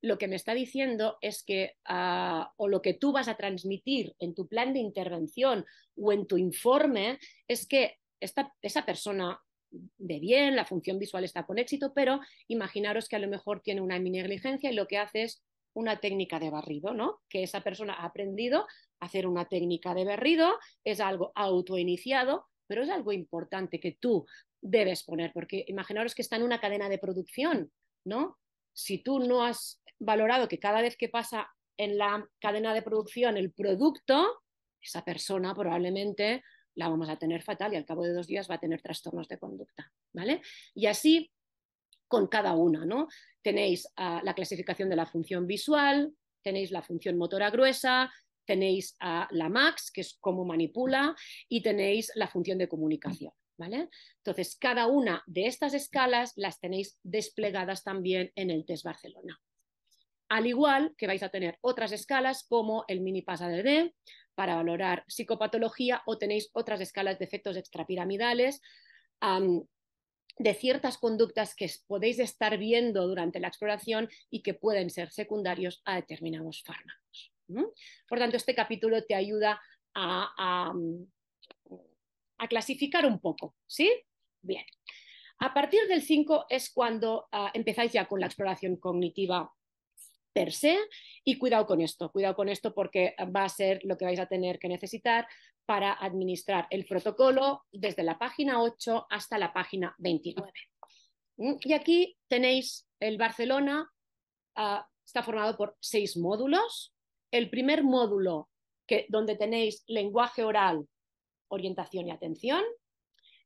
Speaker 1: lo que me está diciendo es que, ah, o lo que tú vas a transmitir en tu plan de intervención o en tu informe, es que esa persona ve bien, la función visual está con éxito, pero imaginaros que a lo mejor tiene una negligencia y lo que hace es una técnica de barrido, ¿no? Que esa persona ha aprendido a hacer una técnica de barrido, es algo autoiniciado, pero es algo importante que tú debes poner, porque imaginaros que está en una cadena de producción, ¿no? Si tú no has valorado que cada vez que pasa en la cadena de producción el producto, esa persona probablemente la vamos a tener fatal y al cabo de dos días va a tener trastornos de conducta, ¿vale? Y así con cada una, ¿no? Tenéis la clasificación de la función visual, tenéis la función motora gruesa, tenéis a la MAX, que es cómo manipula, y tenéis la función de comunicación. ¿Vale? Entonces, cada una de estas escalas las tenéis desplegadas también en el test Barcelona. Al igual que vais a tener otras escalas como el mini PASA D para valorar psicopatología o tenéis otras escalas de efectos extrapiramidales de ciertas conductas que podéis estar viendo durante la exploración y que pueden ser secundarios a determinados fármacos. Por tanto, este capítulo te ayuda a, clasificar un poco, ¿sí? Bien. A partir del 5 es cuando ah, empezáis ya con la exploración cognitiva per se y cuidado con esto, cuidado con esto porque va a ser lo que vais a tener que necesitar para administrar el protocolo desde la página 8 hasta la página 29. ¿Mm? Y aquí tenéis el Barcelona, ah, está formado por seis módulos. El primer módulo, que, donde tenéis lenguaje oral, orientación y atención.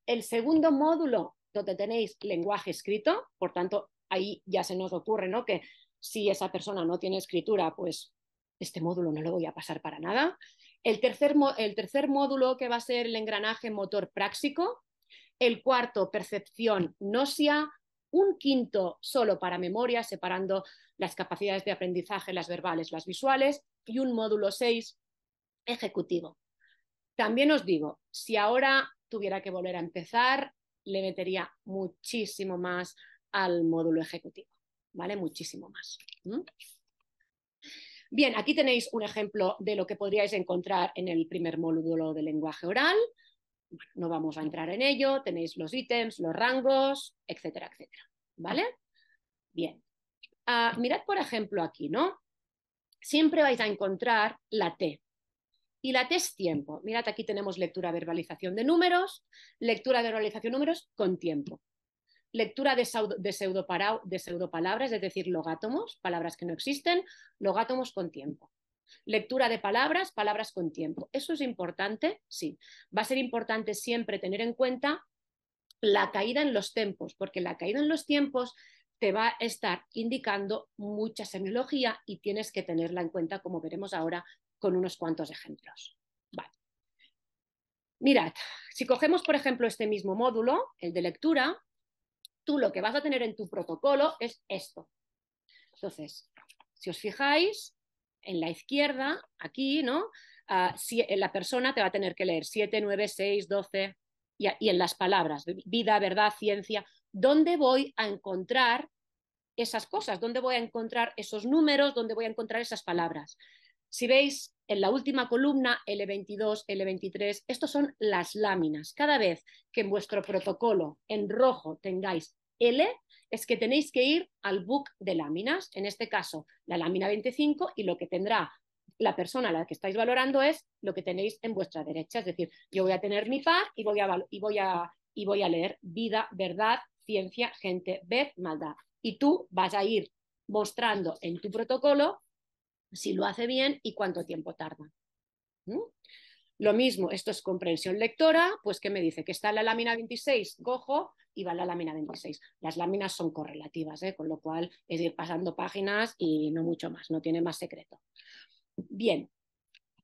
Speaker 1: El segundo módulo, donde tenéis lenguaje escrito, por tanto, ahí ya se nos ocurre ¿no? que si esa persona no tiene escritura, pues este módulo no lo voy a pasar para nada. El tercer, el tercer módulo que va a ser el engranaje motor práctico, el cuarto percepción nósea, un quinto solo para memoria, separando las capacidades de aprendizaje, las verbales, las visuales, y un módulo 6 ejecutivo. También os digo, si ahora tuviera que volver a empezar, le metería muchísimo más al módulo ejecutivo, ¿vale? Muchísimo más. Bien, aquí tenéis un ejemplo de lo que podríais encontrar en el primer módulo de lenguaje oral. no vamos a entrar en ello, tenéis los ítems, los rangos, etcétera, etcétera. ¿Vale? Bien. Ah, mirad, por ejemplo, aquí, ¿no? Siempre vais a encontrar la T. Y la T es tiempo. Mirad, aquí tenemos lectura, verbalización de números, lectura, verbalización de números con tiempo lectura de, de, pseudopalabras, es decir, logátomos, palabras que no existen, logátomos con tiempo. Lectura de palabras, palabras con tiempo. ¿Eso es importante? Sí. Va a ser importante siempre tener en cuenta la caída en los tiempos, porque la caída en los tiempos te va a estar indicando mucha semiología y tienes que tenerla en cuenta, como veremos ahora con unos cuantos ejemplos. Mirad, si cogemos, por ejemplo, este mismo módulo, el de lectura, tú lo que vas a tener en tu protocolo es esto. Entonces, si os fijáis, en la izquierda, aquí, ¿no? Ah, eh, la persona te va a tener que leer 7, 9, 6, 12, y, y en las palabras, vida, verdad, ciencia, ¿dónde voy a encontrar esas cosas? ¿Dónde voy a encontrar esos números? ¿Dónde voy a encontrar esas palabras? Si veis en la última columna, L22, L23, estos son las láminas. Cada vez que en vuestro protocolo en rojo tengáis L, es que tenéis que ir al book de láminas, en este caso la lámina 25, y lo que tendrá la persona a la que estáis valorando es lo que tenéis en vuestra derecha. Es decir, yo voy a tener mi par y voy a, y voy a, y voy a leer vida, verdad, ciencia, gente, ver, maldad. Y tú vas a ir mostrando en tu protocolo si lo hace bien y cuánto tiempo tarda. Lo mismo, esto es comprensión lectora, pues ¿qué me dice? Que está en la lámina 26, cojo y va la lámina 26. Las láminas son correlativas, ¿eh? con lo cual es ir pasando páginas y no mucho más, no tiene más secreto. Bien,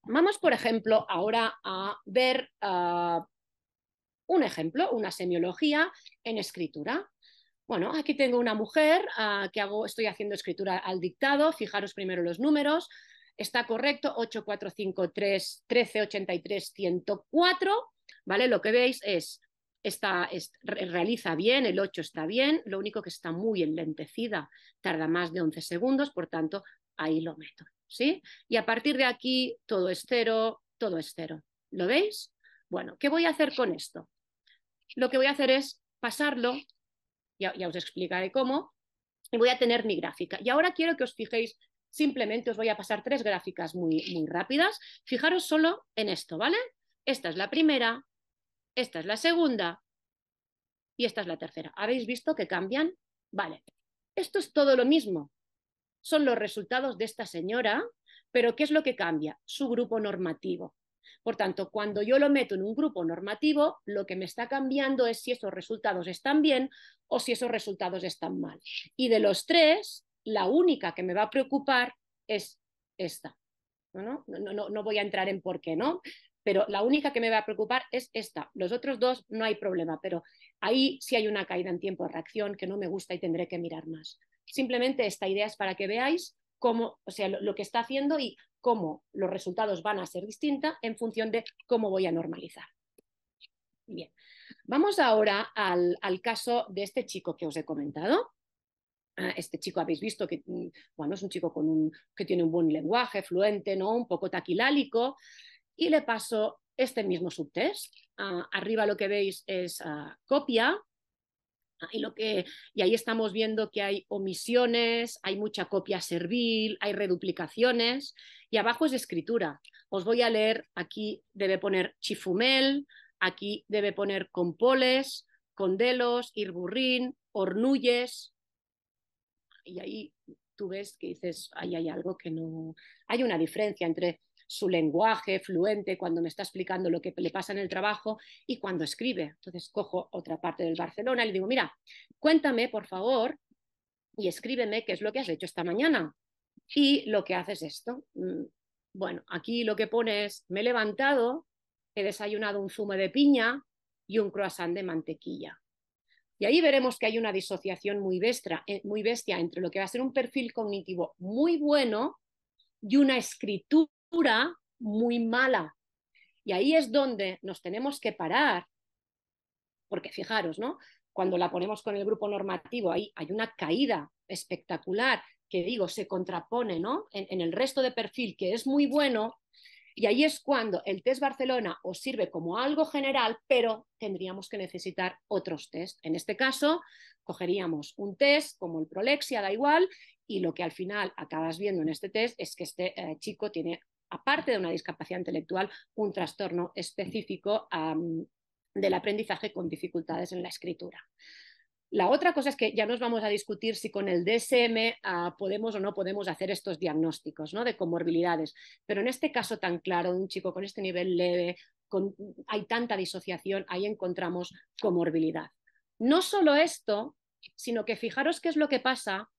Speaker 1: vamos por ejemplo ahora a ver ah, un ejemplo, una semiología en escritura. Bueno, aquí tengo una mujer ah, que hago, estoy haciendo escritura al dictado, fijaros primero los números, está correcto, 8453 1383 104, ¿vale? Lo que veis es, está, realiza bien, el 8 está bien, lo único que está muy enlentecida, tarda más de 11 segundos, por tanto, ahí lo meto, ¿sí? Y a partir de aquí todo es cero, todo es cero, ¿lo veis? Bueno, ¿qué voy a hacer con esto? Lo que voy a hacer es pasarlo ya, os explicaré cómo, y voy a tener mi gráfica. Y ahora quiero que os fijéis, simplemente os voy a pasar tres gráficas muy, muy rápidas. Fijaros solo en esto, ¿vale? Esta es la primera, esta es la segunda y esta es la tercera. ¿Habéis visto que cambian? Vale. Esto es todo lo mismo. Son los resultados de esta señora, pero ¿qué es lo que cambia? Su grupo normativo. Por tanto, cuando yo lo meto en un grupo normativo, lo que me está cambiando es si esos resultados están bien o si esos resultados están mal. Y de los tres, la única que me va a preocupar es esta. No, no, no, voy a entrar en por qué, ¿no? Pero la única que me va a preocupar es esta. Los otros dos no hay problema, pero ahí sí hay una caída en tiempo de reacción que no me gusta y tendré que mirar más. Simplemente esta idea es para que veáis cómo, o sea, lo, que está haciendo y cómo los resultados van a ser distintos en función de cómo voy a normalizar. Bien, vamos ahora al, al caso de este chico que os he comentado. Ah, este chico habéis visto que mm, bueno, es un chico con un, que tiene un buen lenguaje, fluente, ¿no? un poco taquilálico, y le paso este mismo subtest. Ah, arriba lo que veis es ah, copia, y, lo que, y ahí estamos viendo que hay omisiones, hay mucha copia servil, hay reduplicaciones, y abajo es escritura. Os voy a leer, aquí debe poner chifumel, aquí debe poner compoles, condelos, irburrín, hornulles, y ahí tú ves que dices, ahí hay algo que no... Hay una diferencia entre su lenguaje fluente cuando me está explicando lo que le pasa en el trabajo y cuando escribe. Entonces cojo otra parte del Barcelona y le digo, mira, cuéntame, por favor, y escríbeme qué es lo que has hecho esta mañana. Y lo que haces es esto. Mm, bueno, aquí lo que pone es, me he levantado, he desayunado un zumo de piña y un croissant de mantequilla. Y ahí veremos que hay una disociación muy bestia, eh, muy bestia entre lo que va a ser un perfil cognitivo muy bueno y una escritura muy mala. Y ahí es donde nos tenemos que parar, porque fijaros, ¿no? Cuando la ponemos con el grupo normativo, ahí hay una caída espectacular que digo, se contrapone ¿no? en, el resto de perfil que es muy bueno, y ahí es cuando el test Barcelona os sirve como algo general, pero tendríamos que necesitar otros test. En este caso, cogeríamos un test como el Prolexia, da igual, y lo que al final acabas viendo en este test es que este eh, chico tiene, aparte de una discapacidad intelectual, un trastorno específico del aprendizaje con dificultades en la escritura. La otra cosa es que ya nos vamos a discutir si con el DSM ah, podemos o no podemos hacer estos diagnósticos ¿no? de comorbilidades, pero en este caso tan claro, de un chico con este nivel leve, hay tanta disociación, ahí encontramos comorbilidad. No solo esto, sino que fijaros qué es lo que pasa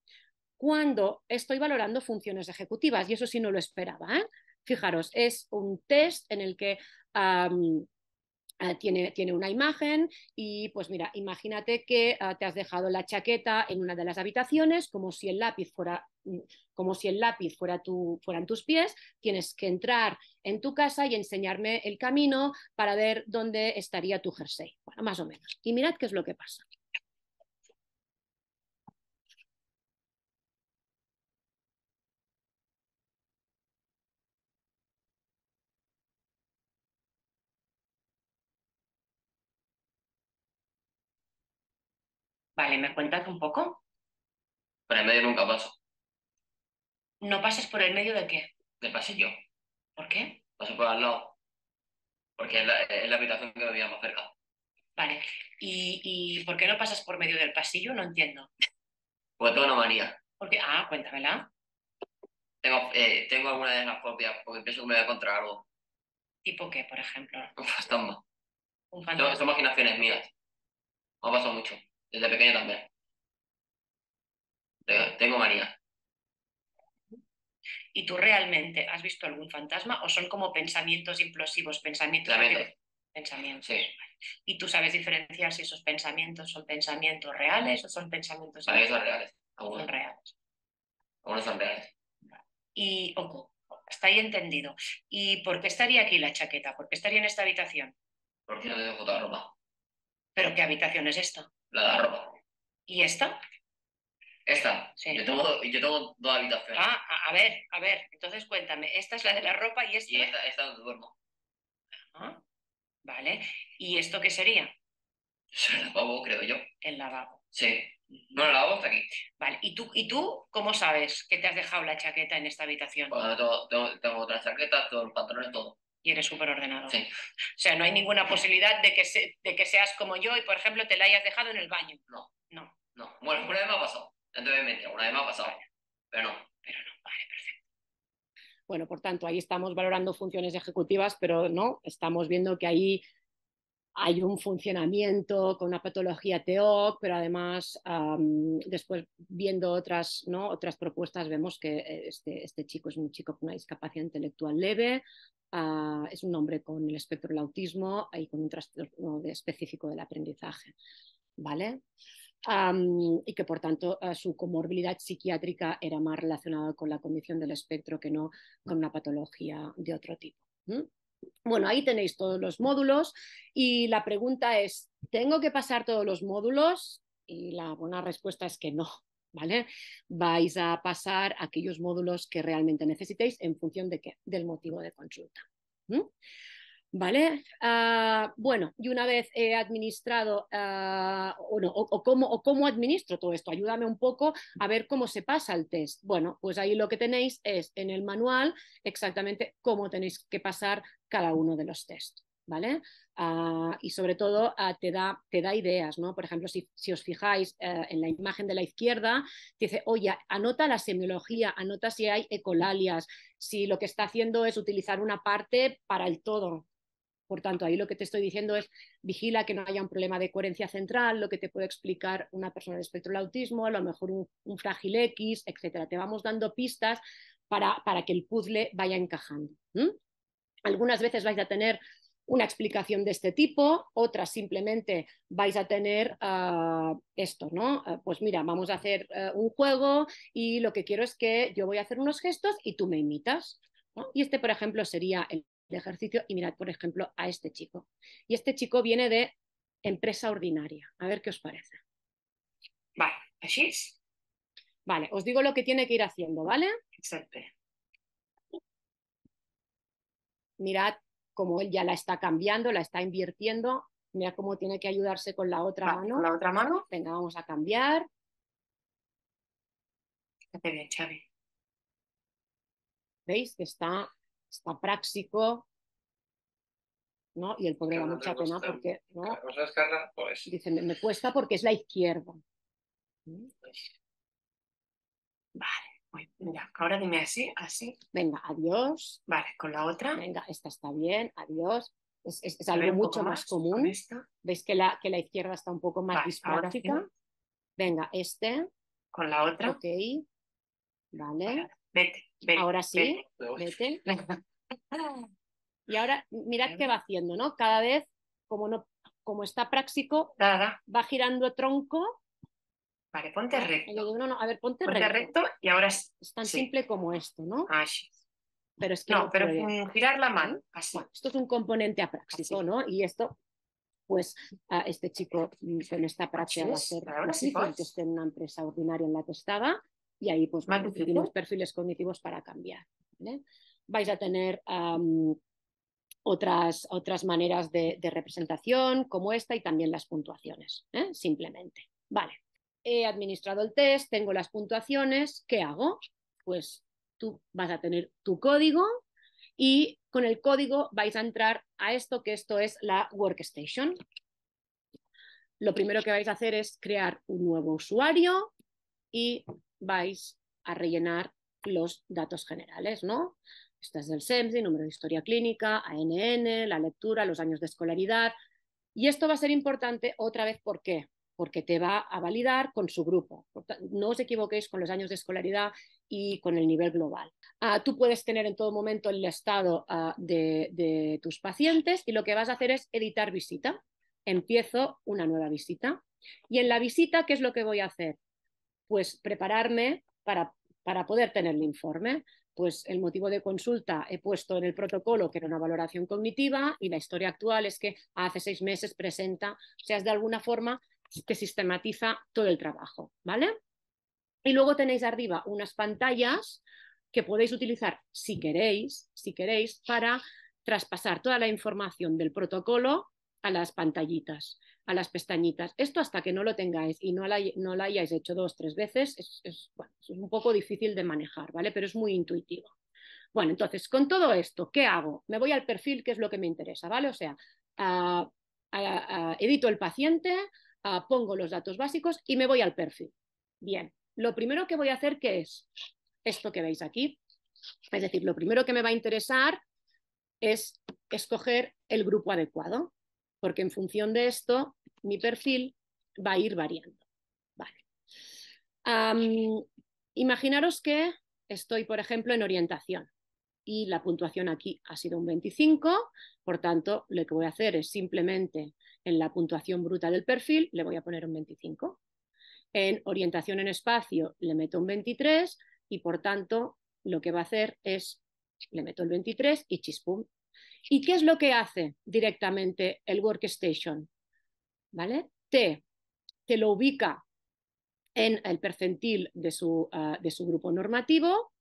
Speaker 1: cuando estoy valorando funciones ejecutivas, y eso sí no lo esperaba. ¿eh? Fijaros, es un test en el que Ah, tiene, tiene, una imagen y pues mira, imagínate que ah, te has dejado la chaqueta en una de las habitaciones como si el lápiz fuera mm, como si el lápiz fuera tu, fueran tus pies, tienes que entrar en tu casa y enseñarme el camino para ver dónde estaría tu jersey, bueno, más o menos. Y mirad qué es lo que pasa.
Speaker 3: Vale, ¿me cuentas un poco?
Speaker 4: Por el medio nunca paso.
Speaker 3: ¿No pases por el medio de qué?
Speaker 4: Del pasillo.
Speaker 3: ¿Por qué?
Speaker 4: Paso por al lado. Porque es la, habitación que me más cerca.
Speaker 3: Vale. ¿Y, ¿Y, por qué no pasas por medio del pasillo? No entiendo.
Speaker 4: Pues tengo una manía.
Speaker 3: ¿Por qué? Ah, cuéntamela.
Speaker 4: Tengo, eh, tengo alguna de las fobias porque pienso que me voy a encontrar algo.
Speaker 3: ¿Tipo qué, por ejemplo?
Speaker 4: Un fantasma.
Speaker 3: Un fantasma.
Speaker 4: Son imaginaciones mías. Me ha pasado mucho. Desde pequeño también. Tengo manía.
Speaker 3: ¿Y tú realmente has visto algún fantasma o son como pensamientos implosivos, pensamientos? Pensamientos.
Speaker 4: Sí.
Speaker 3: ¿Y tú sabes diferenciar si esos pensamientos son pensamientos reales o son pensamientos
Speaker 4: son reales?
Speaker 3: Son reales.
Speaker 4: Algunos son reales.
Speaker 3: Y, ojo, está ahí entendido. ¿Y por qué estaría aquí la chaqueta? ¿Por qué estaría en esta habitación?
Speaker 4: Porque no te dejo toda ropa.
Speaker 3: ¿Pero qué habitación es esta?
Speaker 4: La de la ropa.
Speaker 3: ¿Y esta?
Speaker 4: Esta.
Speaker 3: Sí.
Speaker 4: Yo tengo, yo tengo dos habitaciones.
Speaker 3: Ah, a, ver, a ver. Entonces cuéntame. Esta es la de la ropa y esta.
Speaker 4: Y esta, esta donde duermo.
Speaker 3: Vale. ¿Y esto qué sería?
Speaker 4: Es el lavabo, creo yo.
Speaker 3: El lavabo.
Speaker 4: Sí. No, el lavabo está aquí.
Speaker 3: Vale. ¿Y tú, ¿Y tú cómo sabes que te has dejado la chaqueta en esta habitación?
Speaker 4: Bueno, tengo, tengo, tengo otra chaqueta, todos los pantalones, todo
Speaker 3: y eres súper ordenado.
Speaker 4: Sí. [laughs]
Speaker 3: O sea, no hay ninguna posibilidad de que, de que seas como yo y, por ejemplo, te la hayas dejado en el baño.
Speaker 4: No.
Speaker 3: No.
Speaker 4: No. Bueno, una vez me ha pasado. Entonces me una vez me ha pasado. Pero no.
Speaker 3: Pero no, vale, perfecto.
Speaker 1: Bueno, por tanto, ahí estamos valorando funciones ejecutivas, pero no, estamos viendo que ahí hay un funcionamiento con una patología TEOC, pero además después viendo otras, ¿no? otras propuestas vemos que eh, este, este, chico es un chico con una discapacidad intelectual leve, ah, es un hombre con el espectro del autismo y con un trastorno específico del aprendizaje. ¿Vale? y que por tanto eh, su comorbilidad psiquiátrica era más relacionada con la condición del espectro que no con una patología de otro tipo. Bueno, ahí tenéis todos los módulos y la pregunta es, ¿tengo que pasar todos los módulos? Y la buena respuesta es que no, ¿vale? Vais a pasar aquellos módulos que realmente necesitéis en función de qué? Del motivo de consulta. ¿Vale? Ah, bueno, y una vez he administrado, uh, o, cómo, o, cómo, administro todo esto, ayúdame un poco a ver cómo se pasa el test. Bueno, pues ahí lo que tenéis es en el manual exactamente cómo tenéis que pasar cada uno de los tests. ¿Vale? Uh, y sobre todo te, da, te da ideas, ¿no? Por ejemplo, si, si os fijáis eh, en la imagen de la izquierda, dice, oye, anota la semiología, anota si hay ecolalias, si lo que está haciendo es utilizar una parte para el todo, por tanto, ahí lo que te estoy diciendo es vigila que no haya un problema de coherencia central, lo que te puede explicar una persona de espectro del autismo, a lo mejor un, frágil X, etcétera. Te vamos dando pistas para, para que el puzzle vaya encajando. Algunas veces vais a tener una explicación de este tipo, otras simplemente vais a tener ah, esto, ¿no? Ah, pues mira, vamos a hacer ah, un juego y lo que quiero es que yo voy a hacer unos gestos y tú me imitas. Y este, por ejemplo, sería el de ejercicio y mirad, por ejemplo, a este chico. Y este chico viene de empresa ordinaria. A ver qué os parece.
Speaker 3: Vale, así es.
Speaker 1: Vale, os digo lo que tiene que ir haciendo, ¿vale?
Speaker 3: Exacto.
Speaker 1: Mirad cómo él ya la está cambiando, la está invirtiendo. Mira cómo tiene que ayudarse con la otra mano.
Speaker 3: Con la otra mano.
Speaker 1: Venga, vamos a cambiar.
Speaker 3: Hace bien, Xavi.
Speaker 1: ¿Veis? Que está está práctico, ¿no? Y el pobre da mucha pena porque, ¿no?
Speaker 2: Pues.
Speaker 1: Dice, me, cuesta porque es la izquierda.
Speaker 3: Vale, mira, ahora dime así, así.
Speaker 1: Venga, adiós.
Speaker 3: Vale, con la otra.
Speaker 1: Venga, esta está bien, adiós. Es, algo mucho más, común. ¿Veis que la, que la izquierda está un poco más displástica? Venga, este.
Speaker 3: Con la otra.
Speaker 1: Ok. Vale.
Speaker 3: Vete,
Speaker 1: Ahora sí, vete. [laughs] Y ahora mirad qué va haciendo, ¿no? Cada vez, como no, como está práctico, va girando tronco.
Speaker 3: Vale, ponte recto.
Speaker 1: no, no, a ver, ponte,
Speaker 3: ponte recto. y ahora es,
Speaker 1: es tan simple como esto, ¿no? Pero es que
Speaker 3: no, pero girar la mano, así.
Speaker 1: esto es un componente a práctico, ¿no? Y esto, pues, a este chico con esta práctica va a ser esté en una empresa ordinaria en la que estaba, y ahí pues bueno, perfiles cognitivos para cambiar. Vais a tener otras, otras maneras de, representación como esta y también las puntuaciones, ¿eh? simplemente. Vale, he administrado el test, tengo las puntuaciones, ¿qué hago? Pues tú vas a tener tu código y con el código vais a entrar a esto, que esto es la Workstation. Lo primero que vais a hacer es crear un nuevo usuario y vais a rellenar los datos generales, ¿no? Este es del SEMSI, número de historia clínica, ANN, la lectura, los años de escolaridad. Y esto va a ser importante otra vez, ¿por qué? Porque te va a validar con su grupo. No os equivoquéis con los años de escolaridad y con el nivel global. Ah, tú puedes tener en todo momento el estado ah, de, de tus pacientes y lo que vas a hacer es editar visita. Empiezo una nueva visita. Y en la visita, ¿qué es lo que voy a hacer? Pues prepararme para, para poder tener el informe. Pues el motivo de consulta he puesto en el protocolo que era una valoración cognitiva y la historia actual es que hace seis meses presenta, o sea, es de alguna forma que sistematiza todo el trabajo, ¿vale? Y luego tenéis arriba unas pantallas que podéis utilizar si queréis, si queréis, para traspasar toda la información del protocolo a las pantallitas a las pestañitas. Esto hasta que no lo tengáis y no la, no la hayáis hecho dos, tres veces, es, es, un poco difícil de manejar, ¿vale? Pero es muy intuitivo. Bueno, entonces, con todo esto, ¿qué hago? Me voy al perfil, que es lo que me interesa, ¿vale? O sea, edito el paciente, pongo los datos básicos y me voy al perfil. Bien, lo primero que voy a hacer, ¿qué es? Esto que veis aquí, Es decir, lo primero que me va a interesar es escoger el grupo adecuado, porque en función de esto mi perfil va a ir variando. Imaginaros que estoy, por ejemplo, en orientación y la puntuación aquí ha sido un 25, por tanto, lo que voy a hacer es simplemente en la puntuación bruta del perfil le voy a poner un 25. En orientación en espacio le meto un 23 y por tanto lo que va a hacer es le meto el 23 y chispum. ¿Y qué es lo que hace directamente el workstation? ¿Vale? Te, te lo ubica en el percentil de su, ah, de su grupo normativo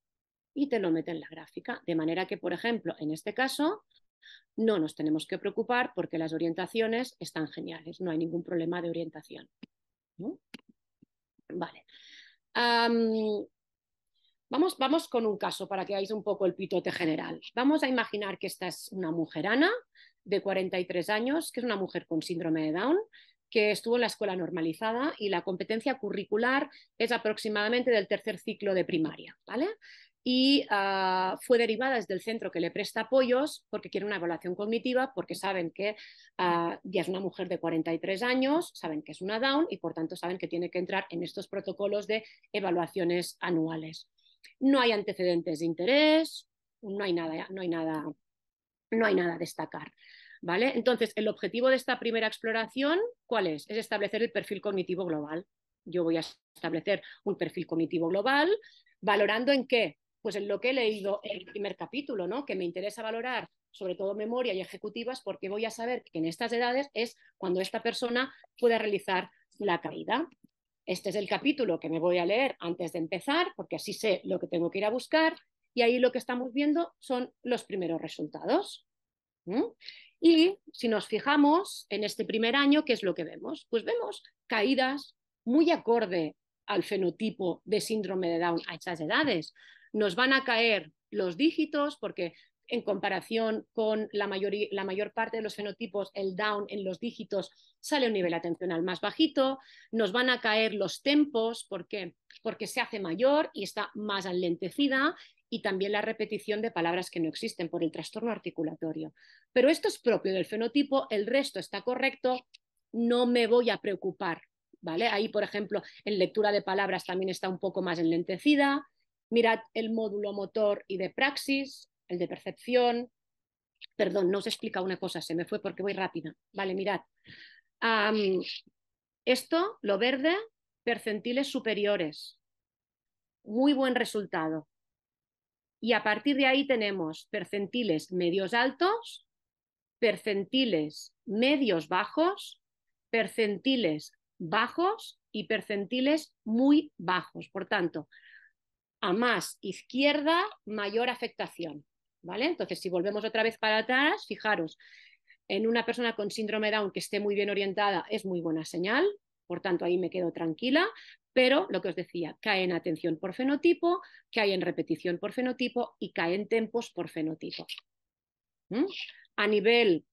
Speaker 1: y te lo mete en la gráfica. De manera que, por ejemplo, en este caso, no nos tenemos que preocupar porque las orientaciones están geniales, no hay ningún problema de orientación. Vale. Vamos, vamos con un caso para que veáis un poco el pitote general. Vamos a imaginar que esta es una mujerana de 43 años, que es una mujer con síndrome de Down, que estuvo en la escuela normalizada y la competencia curricular es aproximadamente del tercer ciclo de primaria, ¿vale? y ah, fue derivada desde el centro que le presta apoyos porque quiere una evaluación cognitiva, porque saben que ah, ya es una mujer de 43 años, saben que es una Down y por tanto saben que tiene que entrar en estos protocolos de evaluaciones anuales. No hay antecedentes de interés, no hay nada, no hay nada, no hay nada a destacar. ¿Vale? Entonces, el objetivo de esta primera exploración, ¿cuál es? Es establecer el perfil cognitivo global. Yo voy a establecer un perfil cognitivo global, valorando en qué? pues en lo que he leído en el primer capítulo, ¿no? que me interesa valorar sobre todo memoria y ejecutivas, porque voy a saber que en estas edades es cuando esta persona puede realizar la caída. Este es el capítulo que me voy a leer antes de empezar, porque así sé lo que tengo que ir a buscar, y ahí lo que estamos viendo son los primeros resultados. Y si nos fijamos en este primer año, ¿qué es lo que vemos? Pues vemos caídas muy acorde al fenotipo de síndrome de Down a esas edades nos van a caer los dígitos porque en comparación con la, mayor parte de los fenotipos, el down en los dígitos sale a un nivel atencional más bajito, nos van a caer los tempos, ¿por qué? Porque se hace mayor y está más alentecida y también la repetición de palabras que no existen por el trastorno articulatorio. Pero esto es propio del fenotipo, el resto está correcto, no me voy a preocupar, ¿vale? Ahí, por ejemplo, en lectura de palabras también está un poco más enlentecida, Mirad el módulo motor y de praxis, el de percepción. Perdón, no os he explicado una cosa, se me fue porque voy rápida. Vale, mirad. esto, lo verde, percentiles superiores. Muy buen resultado. Y a partir de ahí tenemos percentiles medios altos, percentiles medios bajos, percentiles bajos y percentiles muy bajos. Por tanto, a más izquierda, mayor afectación. Entonces, si volvemos otra vez para atrás, fijaros, en una persona con síndrome Down que esté muy bien orientada es muy buena señal, por tanto ahí me quedo tranquila, pero lo que os decía, cae en atención por fenotipo, cae en repetición por fenotipo y cae en tempos por fenotipo. ¿Mm? A nivel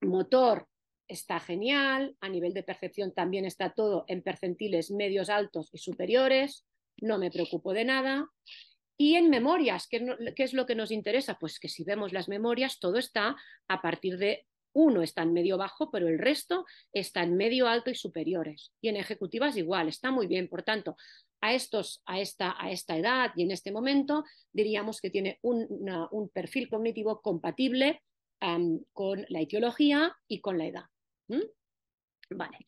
Speaker 1: motor está genial, a nivel de percepción también está todo en percentiles medios, altos y superiores, no me preocupo de nada. Y en memorias, ¿qué, es lo que nos interesa? Pues que si vemos las memorias, todo está a partir de uno está en medio bajo, pero el resto está en medio alto y superiores. Y en ejecutivas igual, está muy bien. Por tanto, a, estos, a, esta, a esta edad y en este momento diríamos que tiene un, perfil cognitivo compatible con la etiología y con la edad. Vale.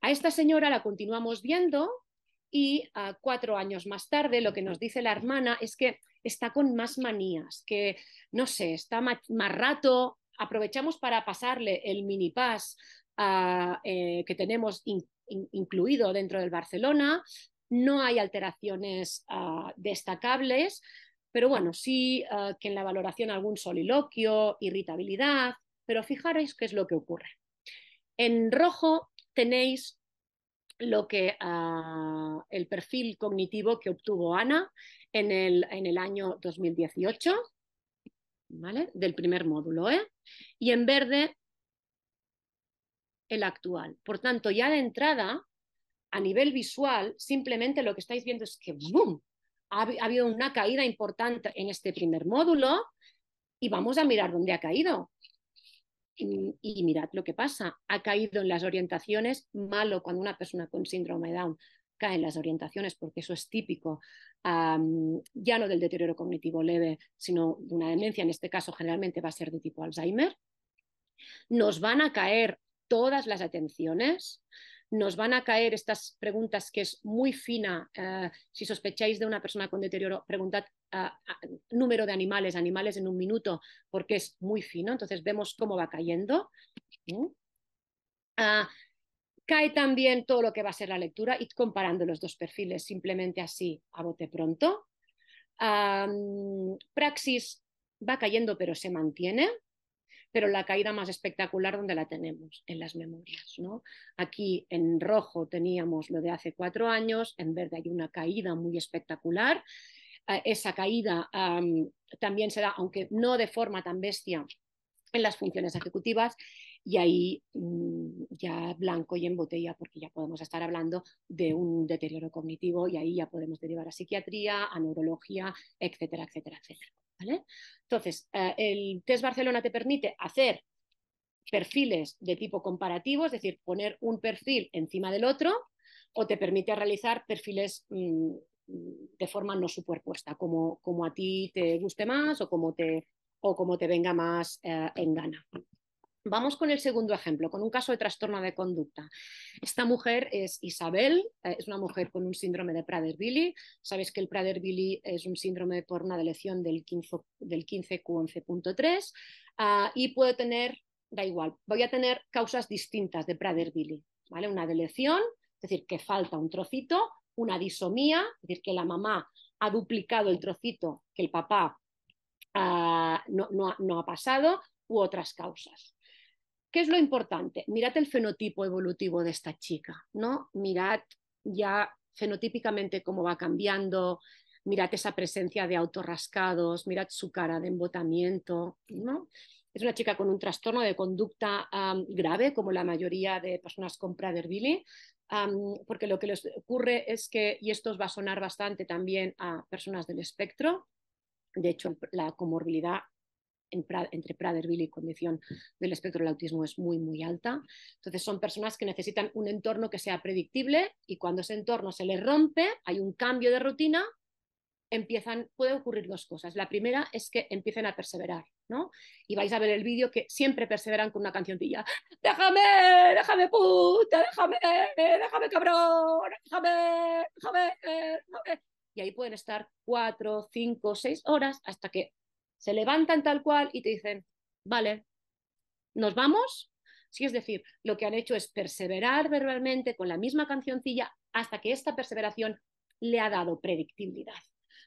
Speaker 1: A esta señora la continuamos viendo y ah, cuatro años más tarde lo que nos dice la hermana es que está con más manías, que no sé, está más, rato, aprovechamos para pasarle el mini pass ah, eh, que tenemos incluido dentro del Barcelona, no hay alteraciones ah, destacables, pero bueno, sí que en la valoración algún soliloquio, irritabilidad, pero fijaros qué es lo que ocurre. En rojo tenéis lo que ah, el perfil cognitivo que obtuvo Ana en el, en el año 2018, ¿vale? Del primer módulo, ¿eh? Y en verde el actual. Por tanto, ya de entrada, a nivel visual, simplemente lo que estáis viendo es que ¡boom! ha, habido una caída importante en este primer módulo y vamos a mirar dónde ha caído. Y, mirad lo que pasa, ha caído en las orientaciones, malo cuando una persona con síndrome de Down cae en las orientaciones, porque eso es típico, ya no del deterioro cognitivo leve, sino de una demencia, en este caso generalmente va a ser de tipo Alzheimer. Nos van a caer todas las atenciones, nos van a caer estas preguntas que es muy fina. Uh, si sospecháis de una persona con deterioro, preguntad número de animales, animales en un minuto, porque es muy fino. Entonces vemos cómo va cayendo. Uh, cae también todo lo que va a ser la lectura y comparando los dos perfiles, simplemente así a bote pronto. Praxis va cayendo, pero se mantiene pero la caída más espectacular donde la tenemos, en las memorias. ¿no? Aquí en rojo teníamos lo de hace cuatro años, en verde hay una caída muy espectacular. Uh, esa caída también se da, aunque no de forma tan bestia, en las funciones ejecutivas y ahí mmm, ya blanco y en botella porque ya podemos estar hablando de un deterioro cognitivo y ahí ya podemos derivar a psiquiatría, a neurología, etcétera, etcétera, etcétera. Entonces, eh, el test Barcelona te permite hacer perfiles de tipo comparativo, es decir, poner un perfil encima del otro, o te permite realizar perfiles mmm, de forma no superpuesta, como, como, a ti te guste más o como te, o como te venga más eh, en gana. Vamos con el segundo ejemplo, con un caso de trastorno de conducta. Esta mujer es Isabel, eh, es una mujer con un síndrome de Prader-Willi. Sabéis que el Prader-Willi es un síndrome por una deleción del 15, del 15Q11.3 uh, y puede tener, da igual, voy a tener causas distintas de Prader-Willi. ¿vale? Una deleción, es decir, que falta un trocito, una disomía, es decir, que la mamá ha duplicado el trocito que el papá no, no ha pasado, u otras causas. ¿Qué es lo importante? Mirad el fenotipo evolutivo de esta chica, ¿no? Mirad ya fenotípicamente cómo va cambiando, mirad esa presencia de autorrascados, mirad su cara de embotamiento, ¿no? Es una chica con un trastorno de conducta grave, como la mayoría de personas con Prader-Willi, porque lo que les ocurre es que, y esto va a sonar bastante también a personas del espectro, de hecho la comorbilidad en, entre Prader-Willi y condición del espectro del autismo es muy, muy alta. Entonces son personas que necesitan un entorno que sea predictible y cuando ese entorno se les rompe, hay un cambio de rutina, empiezan, puede ocurrir dos cosas. La primera es que empiecen a perseverar, ¿no? Y vais a ver el vídeo que siempre perseveran con una cancioncilla. Déjame, déjame puta, déjame, déjame cabrón, déjame, déjame, déjame. Y ahí pueden estar cuatro, cinco, seis horas hasta que se levantan tal cual y te dicen, vale, ¿nos vamos? Sí, es decir, lo que han hecho es perseverar verbalmente con la misma cancioncilla hasta que esta perseveración le ha dado predictibilidad.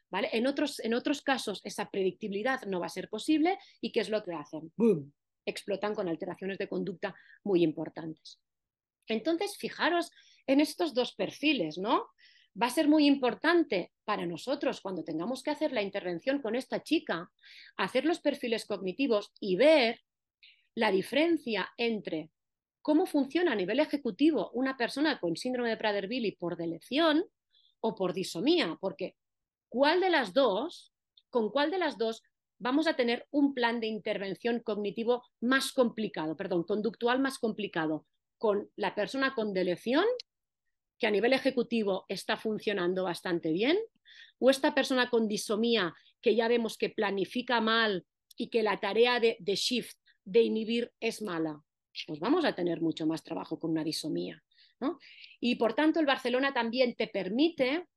Speaker 1: ¿vale? En, otros, en otros casos esa predictibilidad no va a ser posible y ¿qué es lo que hacen? ¡Bum! Explotan con alteraciones de conducta muy importantes. Entonces, fijaros en estos dos perfiles, ¿no? Va a ser muy importante para nosotros cuando tengamos que hacer la intervención con esta chica, hacer los perfiles cognitivos y ver la diferencia entre cómo funciona a nivel ejecutivo una persona con síndrome de Prader-Willi por delección o por disomía, porque cuál de las dos, con cuál de las dos vamos a tener un plan de intervención cognitivo más complicado, perdón, conductual más complicado, con la persona con delección que a nivel ejecutivo está funcionando bastante bien, o esta persona con disomía que ya vemos que planifica mal y que la tarea de, shift, de inhibir, es mala, pues vamos a tener mucho más trabajo con una disomía. ¿no? Y por tanto, el Barcelona también te permite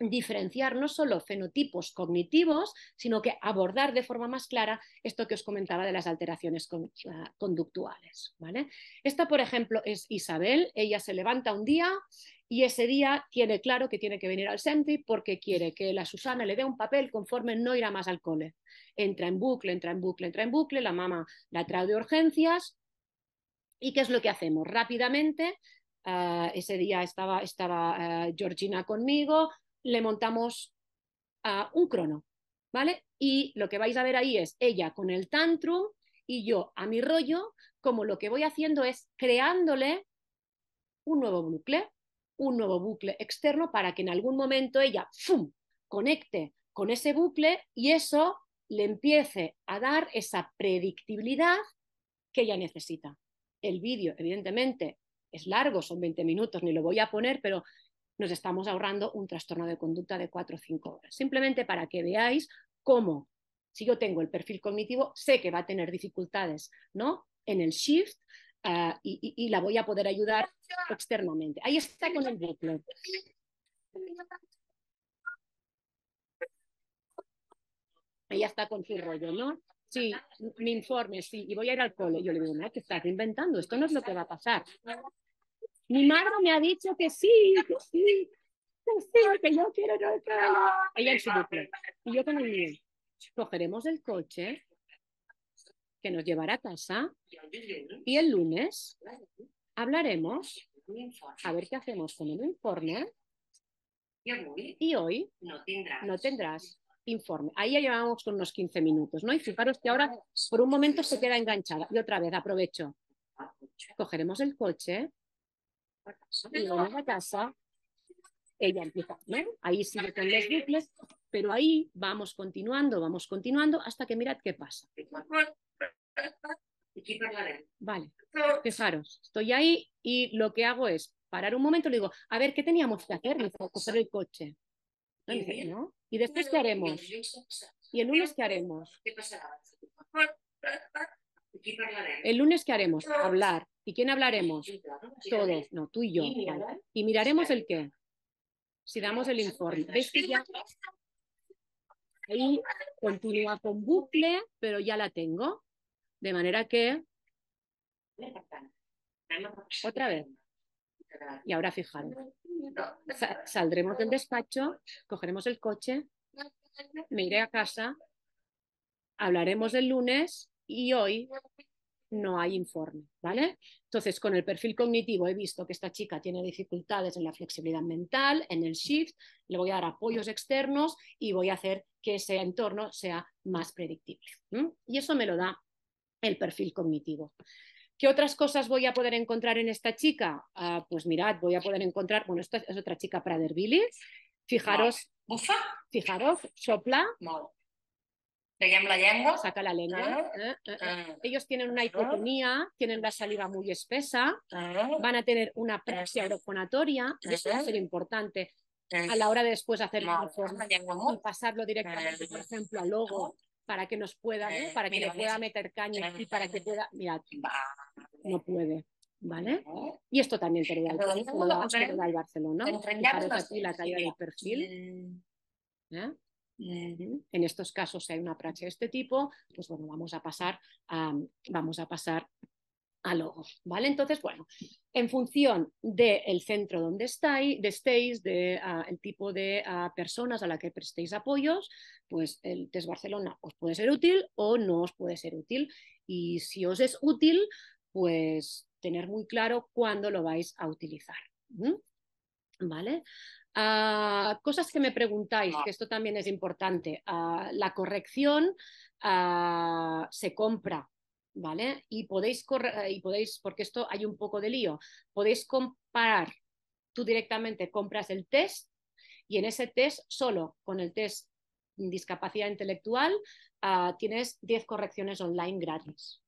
Speaker 1: diferenciar no solo fenotipos cognitivos, sino que abordar de forma más clara esto que os comentaba de las alteraciones uh, conductuales. ¿vale? Esta, por ejemplo, es Isabel. Ella se levanta un día y ese día tiene claro que tiene que venir al Senti porque quiere que la Susana le dé un papel conforme no irá más al cole. Entra en bucle, entra en bucle, entra en bucle, la mamá la trae de urgencias. ¿Y qué es lo que hacemos? Rápidamente, uh, ese día estaba, estaba uh, Georgina conmigo, le montamos uh, un crono, ¿vale? Y lo que vais a ver ahí es ella con el tantrum y yo a mi rollo, como lo que voy haciendo es creándole un nuevo bucle, un nuevo bucle externo para que en algún momento ella ¡fum! conecte con ese bucle y eso le empiece a dar esa predictibilidad que ella necesita. El vídeo, evidentemente, es largo, son 20 minutos, ni lo voy a poner, pero nos estamos ahorrando un trastorno de conducta de 4 o 5 horas. Simplemente para que veáis cómo, si yo tengo el perfil cognitivo, sé que va a tener dificultades ¿no? en el shift uh, y, la voy a poder ayudar externamente. Ahí está con el bucle. Ella está con su rollo, ¿no? Sí, mi informe, sí, y voy a ir al cole. Yo le digo, no, que estás inventando, esto no es lo que va a pasar. Mi madre me ha dicho que sí, que sí, que sí, que yo quiero, quiero. Ella en su. Y yo con el mío. Cogeremos el coche que nos llevará a casa y el lunes hablaremos a ver qué hacemos con el informe. Y hoy no tendrás informe. Ahí ya llevamos con unos 15 minutos, ¿no? Y fijaros que ahora por un momento se queda enganchada. Y otra vez, aprovecho. Cogeremos el coche y vamos a casa. Ella empieza. Ahí sigue con los bucles, pero ahí vamos continuando, vamos continuando hasta que mirad qué pasa. Vale, fijaros, estoy ahí y lo que hago es parar un momento y le digo, a ver, ¿qué teníamos que hacer? Me coger el coche. ¿Y después qué haremos? ¿Y el lunes qué haremos? El lunes qué haremos? Hablar. ¿Y quién hablaremos? Todos. No, tú y yo. ¿Y miraremos el qué? Si damos el informe. ¿Veis que ya ahí continúa con bucle, pero ya la tengo? De manera que... Otra vez. Y ahora fijaros, saldremos del despacho, cogeremos el coche, me iré a casa, hablaremos el lunes y hoy no hay informe, ¿vale? Entonces, con el perfil cognitivo he visto que esta chica tiene dificultades en la flexibilidad mental, en el shift, le voy a dar apoyos externos y voy a hacer que ese entorno sea más predictible. Y eso me lo da el perfil cognitivo. ¿Qué otras cosas voy a poder encontrar en esta chica? Ah, pues mirad, voy a poder encontrar, bueno, esta es otra chica Prader-Willi. Fijaros, fijaros, sopla.
Speaker 3: La llengua?
Speaker 1: saca la lengua. Eh, eh, eh.
Speaker 3: Ah,
Speaker 1: Ellos tienen una hipotonía, tienen la saliva muy espesa, van a tener una praxia orofonatoria, y eso va a ser importante a la hora de después hacer el y pasarlo directamente, por ejemplo, a logo para que nos pueda, ¿no? Para que
Speaker 3: mira,
Speaker 1: le pueda
Speaker 3: mira.
Speaker 1: meter caña y para que pueda, mirad,
Speaker 3: Va.
Speaker 1: no puede, ¿vale? Y esto también te lo da el, Barcelona.
Speaker 3: Llaves,
Speaker 1: aquí la caída del
Speaker 3: mira.
Speaker 1: perfil.
Speaker 3: Mm,
Speaker 1: ¿eh? En estos casos, si hay una praxia de este tipo, pues bueno, vamos a pasar a, vamos a pasar a logo, ¿vale? Entonces, bueno, en función del centro donde estáis, de estéis, del tipo de ah, personas a la que prestéis apoyos, pues el test Barcelona os puede ser útil o no os puede ser útil. Y si os es útil, pues tener muy claro cuándo lo vais a utilizar. ¿Vale? Ah, cosas que me preguntáis, que esto también es importante. Ah, la corrección ah, se compra, ¿vale? Y podéis, y podéis, porque esto hay un poco de lío, podéis comparar, tú directamente compras el test y en ese test, solo con el test discapacidad intelectual, ah, tienes 10 correcciones online gratis.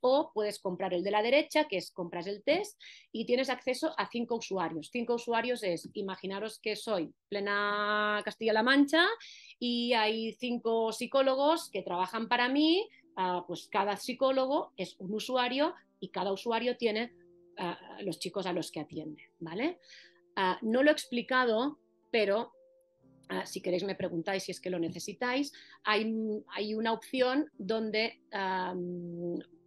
Speaker 1: O puedes comprar el de la derecha, que es compras el test y tienes acceso a cinco usuarios. Cinco usuarios es, imaginaros que soy plena Castilla-La Mancha y hay cinco psicólogos que trabajan para mí, ah, pues cada psicólogo es un usuario y cada usuario tiene ah, los chicos a los que atiende, ¿vale? Ah, no lo he explicado, pero si queréis me preguntáis si es que lo necesitáis, hay, una opción donde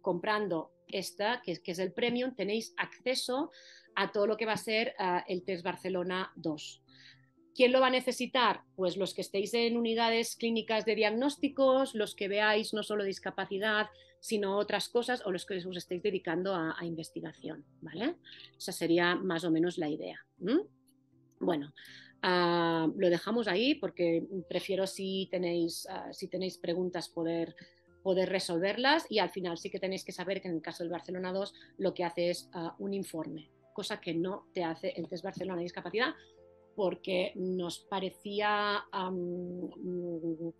Speaker 1: comprando esta, que es, el premium, tenéis acceso a todo lo que va a ser ah, el test Barcelona 2. ¿Quién lo va a necesitar? Pues los que estéis en unidades clínicas de diagnósticos, los que veáis no solo discapacidad, sino otras cosas, o los que os estéis dedicando a, investigación, ¿vale? Esa sería más o menos la idea. Bueno, ah, lo dejamos ahí porque prefiero si tenéis, ah, si tenéis preguntas poder, poder resolverlas y al final sí que tenéis que saber que en el caso del Barcelona 2 lo que hace es ah, un informe, cosa que no te hace el test Barcelona de discapacidad porque nos parecía um,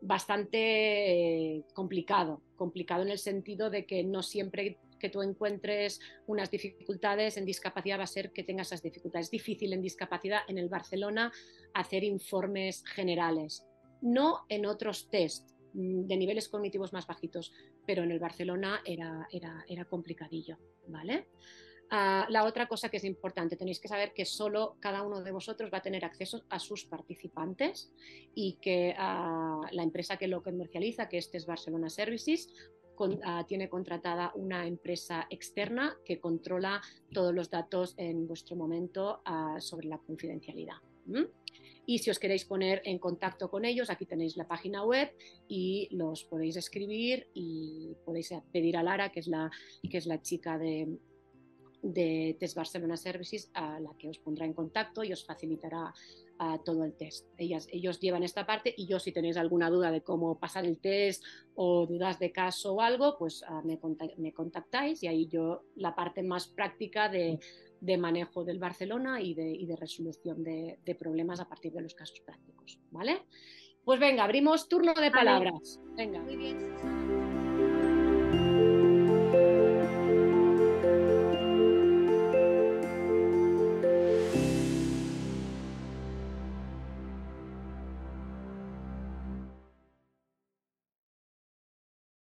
Speaker 1: bastante complicado, complicado en el sentido de que no siempre que tú encuentres unas dificultades en discapacidad va a ser que tengas esas dificultades. Es difícil en discapacidad en el Barcelona hacer informes generales, no en otros test mm, de niveles cognitivos más bajitos, pero en el Barcelona era, era, era complicadillo, ¿vale? Ah, la otra cosa que es importante, tenéis que saber que solo cada uno de vosotros va a tener acceso a sus participantes y que ah, la empresa que lo comercializa, que este es Barcelona Services, ah, tiene contratada una empresa externa que controla todos los datos en vuestro momento sobre la confidencialidad. Y si os queréis poner en contacto con ellos, aquí tenéis la página web y los podéis escribir y podéis pedir a Lara, que es la, que es la chica de, de Test Barcelona Services a la que os pondrá en contacto y os facilitará todo el test. Ellas, ellos llevan esta parte y yo si tenéis alguna duda de cómo pasar el test o dudas de caso o algo, pues ah, me, contactáis y ahí yo la parte más práctica de, manejo del Barcelona y de, resolución de, problemas a partir de los casos prácticos. ¿Vale? Pues venga, abrimos turno de palabras. Venga. Muy bien.